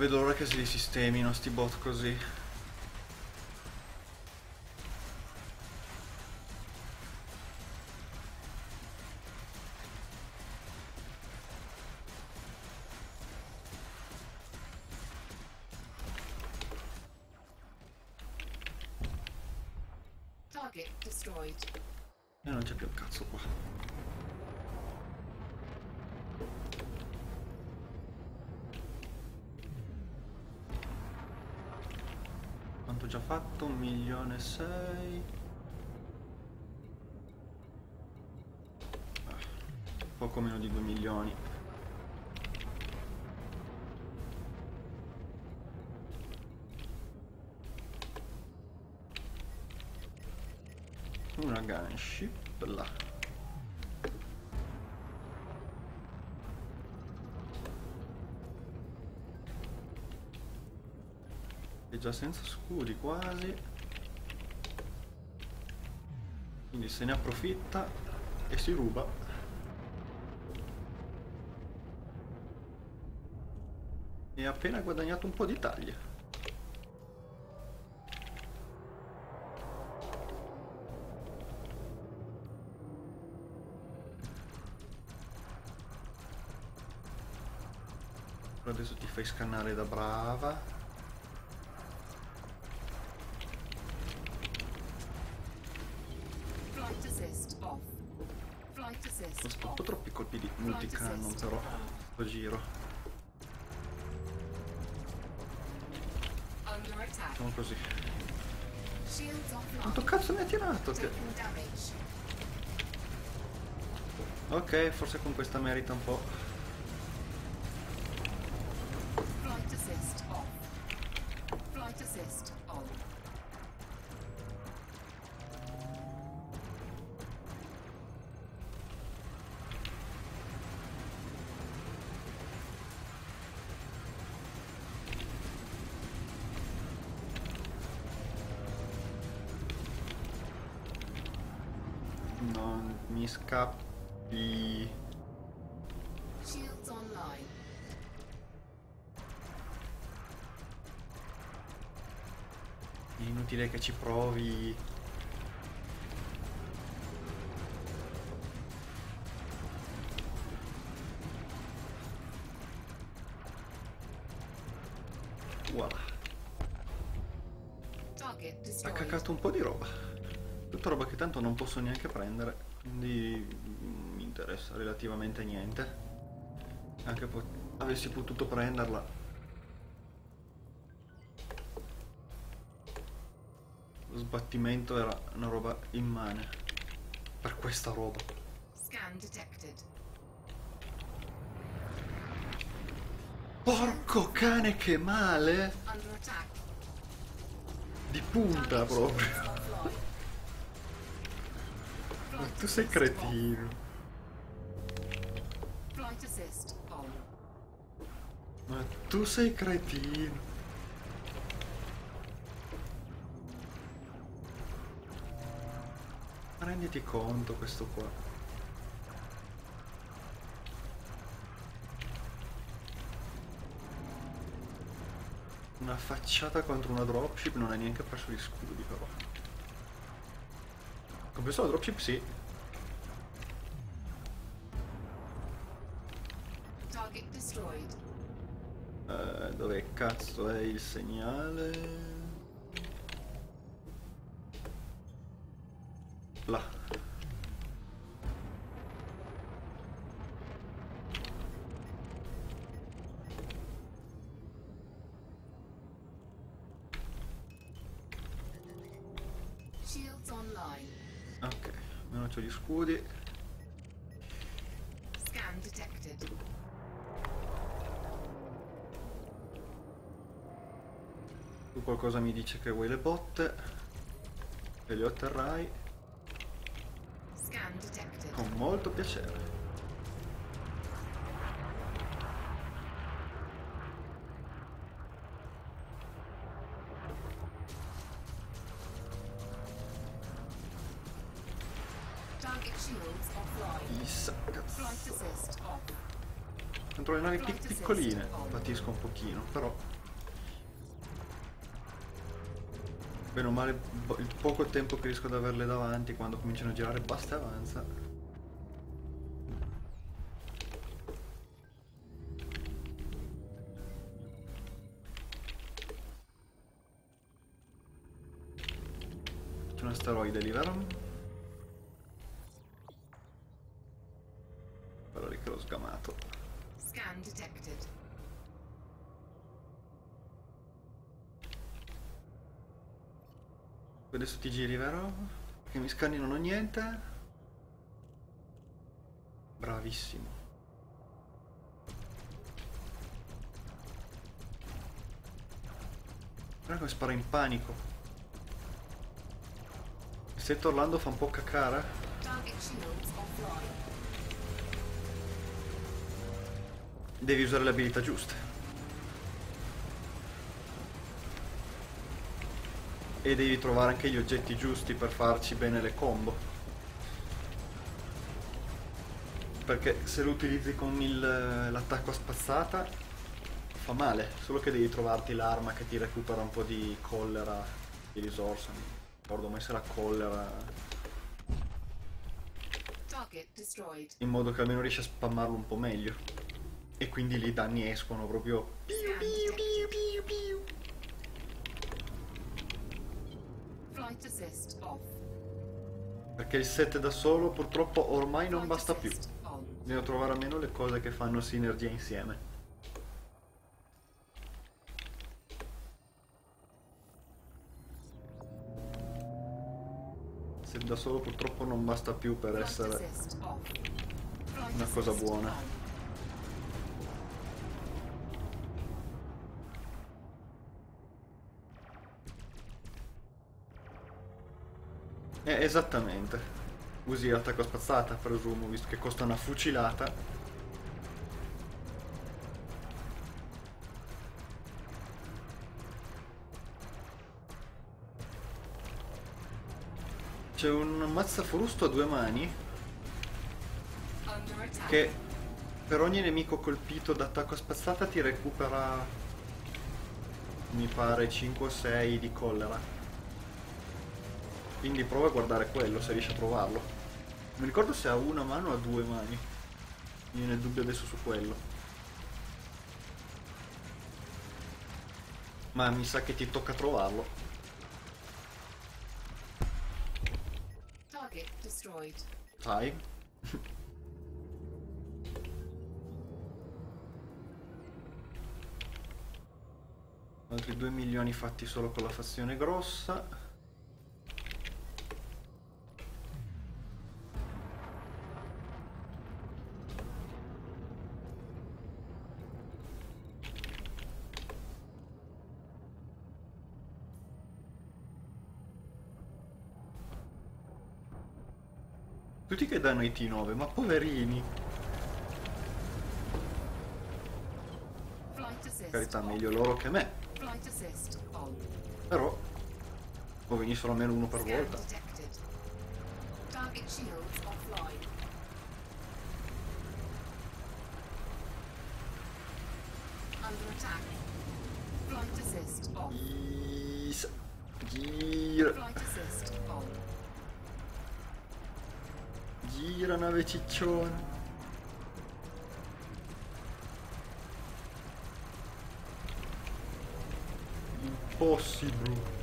Vedo l'ora che si risistemino sti bot così. Un milione e sei. Poco meno di due milioni. Una gunship là. È già senza scudi quasi. Quindi se ne approfitta e si ruba. E ha appena guadagnato un po' di taglia. Adesso ti fai scannare da brava. Ok, forse con questa merita un po'. Flight assist off. Flight assist on. Non mi scappi di... Inutile che ci provi. Ha cacato un po' di roba. Tutta roba che tanto non posso neanche prendere. Quindi interessa relativamente niente. Anche po- avessi potuto prenderla. Lo sbattimento era una roba immane. Per questa roba. Scan detected. Porco cane che male! Di punta proprio. Ma tu sei cretino. off. Flight assist on. Ma tu sei cretino. Renditi conto questo qua. Una facciata contro una dropship non hai neanche perso gli scudi però. Compreso la dropship sì. Cazzo è il segnale? Là. Shields online. Ok, almeno c'ho gli scudi. Tu qualcosa mi dice che vuoi le botte. E le otterrai con molto piacere. Chissà, cazzo. Contro le navi pic- piccoline patisco un pochino, però... Bene o male, il poco tempo che riesco ad averle davanti, quando cominciano a girare, basta e avanza. C'è un asteroide lì, vero? Quello lì che l'ho sgamato. Scan detected. Adesso ti giri, vero? Che mi scanni non ho niente. Bravissimo. Guarda come spara in panico. Se Orlando fa un po' offline. Devi usare le abilità giuste. E devi trovare anche gli oggetti giusti per farci bene le combo. Perché se lo utilizzi con l'attacco a spazzata fa male, solo che devi trovarti l'arma che ti recupera un po' di collera, di risorsa. Non ricordo mai se la collera, in modo che almeno riesci a spammarlo un po' meglio. E quindi lì i danni escono proprio Scan detected. Flight assist off. Perché il set da solo purtroppo ormai non basta più. Devo trovare almeno le cose che fanno sinergia insieme. Set da solo purtroppo non basta più per essere... una cosa buona. Eh, esattamente. Usi attacco a spazzata, presumo, visto che costa una fucilata. C'è un mazzaforusto a due mani che per ogni nemico colpito da attacco spazzata ti recupera mi pare 5 o 6 di collera quindi prova a guardare quello se riesci a trovarlo non mi ricordo se ha una mano o ha due mani mi viene il dubbio adesso su quello Ma mi sa che ti tocca trovarlo. Target destroyed. Sai? Altri 2 milioni fatti solo con la fazione grossa. Tutti che danno i T9, ma poverini. Carità, meglio loro che me. Però può venissero almeno uno per volta. Under attack. Flight assist on. Is- Gira. Gira nave ciccione. Impossible.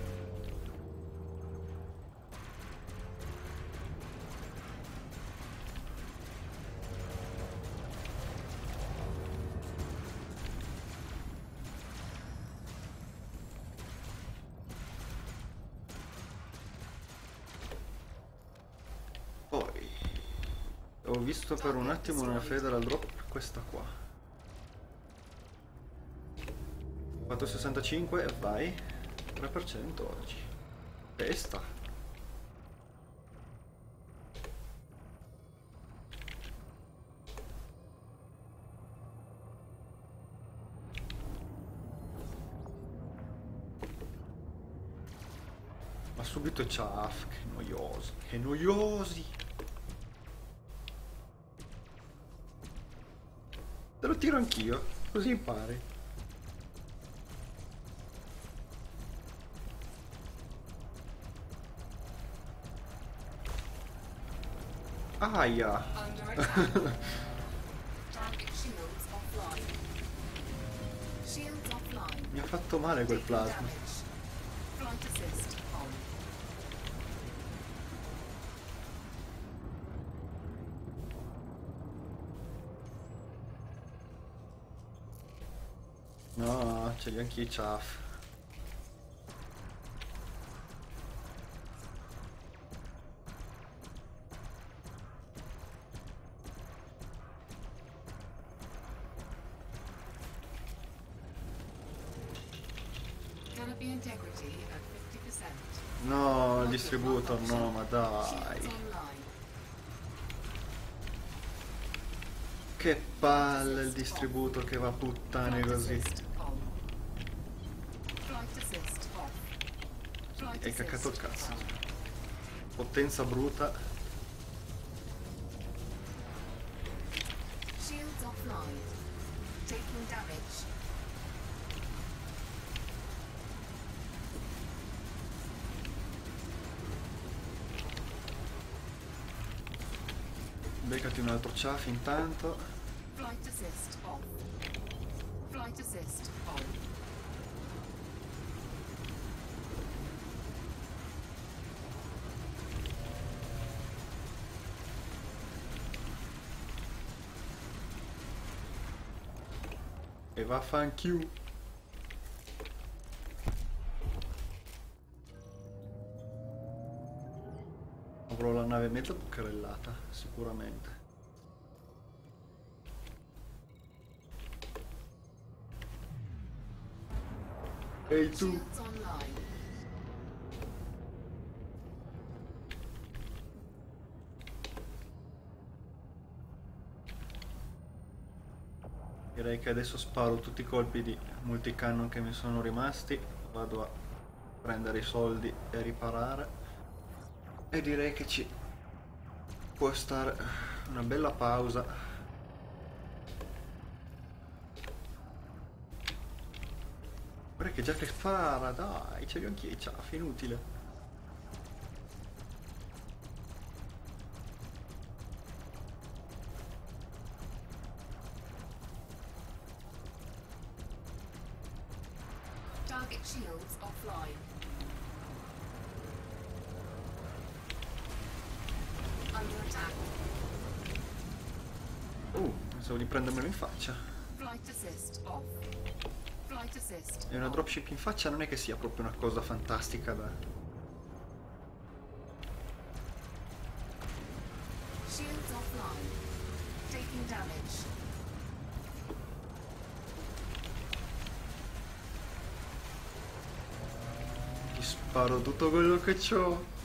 Visto per un attimo una federal drop questa qua. 465 e vai. 3% oggi. Testa. Ma subito ciaf che noiosi che noiosi tiro anch'io, così impari. Aia! Mi ha fatto male quel plasma. Ce li ho anch'io i 50%. No, il distributor no, ma dai. Che palle il distributor che va a puttane così. assist on. Flight assist off. Hai caccato il cazzo. on. Potenza bruta. Shields offline. Taking damage. Beccati un altro ciaf intanto. Flight assist off. Flight assist on. E vaffanculo. Avrò la nave mezza bucarellata, sicuramente. Ehi tu, Shields online. Direi che adesso sparo tutti i colpi di multicannon che mi sono rimasti. Vado a prendere i soldi e riparare. E direi che ci può stare una bella pausa. Che già che spara, dai, ce li ho anch'io inutile. Pensavo di prendermelo in faccia. E una dropship in faccia non è che sia proprio una cosa fantastica da... Shields offline. Taking damage. Ti sparo tutto quello che ho.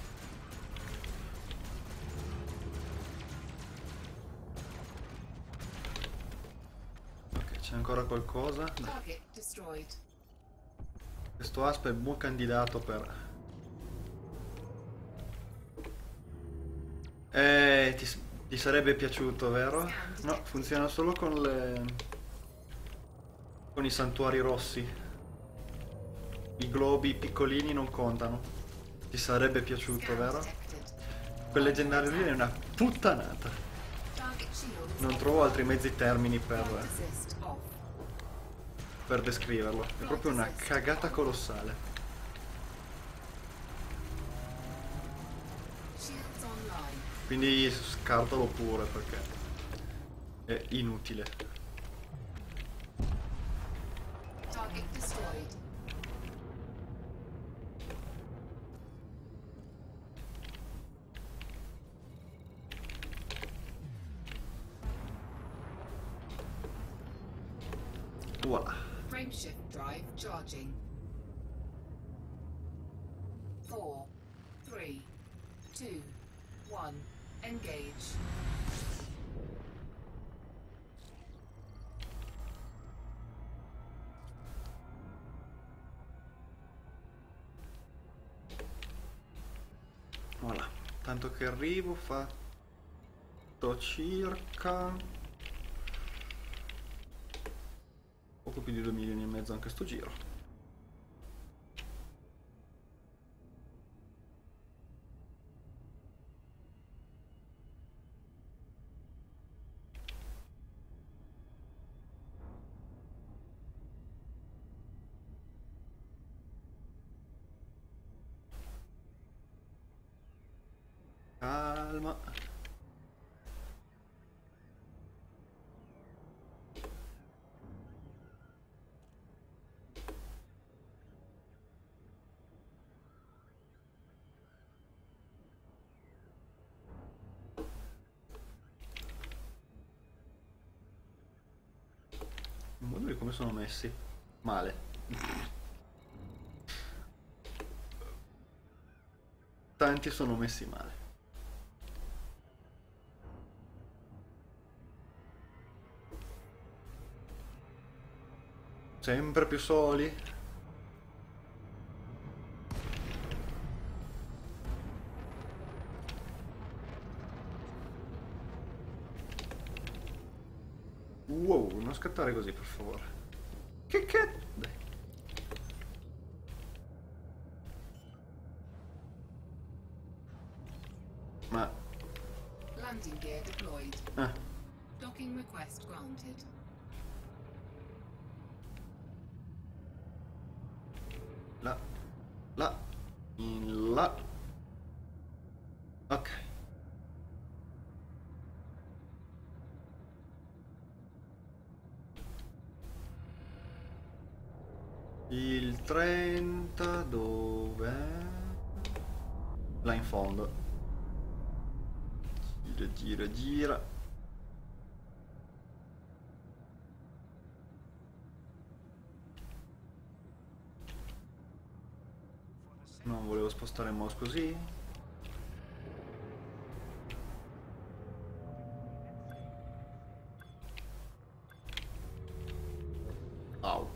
Qualcosa. Questo asp è un buon candidato per... Eh, ti, ti sarebbe piaciuto, vero? No, funziona solo con le... con i santuari rossi. I globi piccolini non contano. Ti sarebbe piaciuto, vero? Quel leggendario lì è una puttanata. Non trovo altri mezzi termini per. Per descriverlo. È proprio una cagata colossale. Quindi scartalo pure perché è inutile. Tanto che arrivo fatto circa poco più di 2 milioni e mezzo anche sto giro. Calma. Moduli come sono messi? Male. Tanti sono messi male. Sempre più soli. Non scattare così per favore. Che che... Gira, gira. Non volevo spostare il mouse così. Au.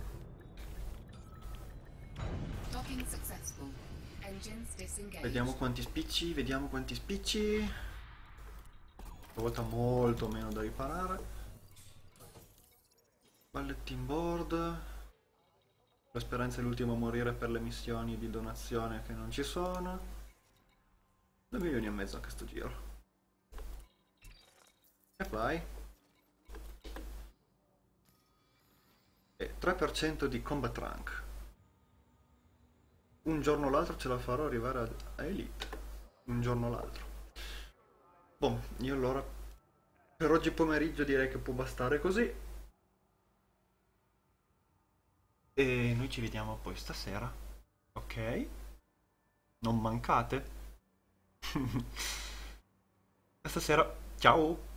Vediamo quanti spicci, vediamo quanti spicci. Stavolta molto meno da riparare. Balletting board. La speranza è l'ultimo a morire per le missioni di donazione che non ci sono. 2 milioni e mezzo anche sto giro. E vai. E 3% di combat rank. un giorno o l'altro ce la farò arrivare a Elite. Un giorno o l'altro. Boh, io allora per oggi pomeriggio direi che può bastare così. E noi ci vediamo poi stasera. Ok? Non mancate. Stasera. Ciao.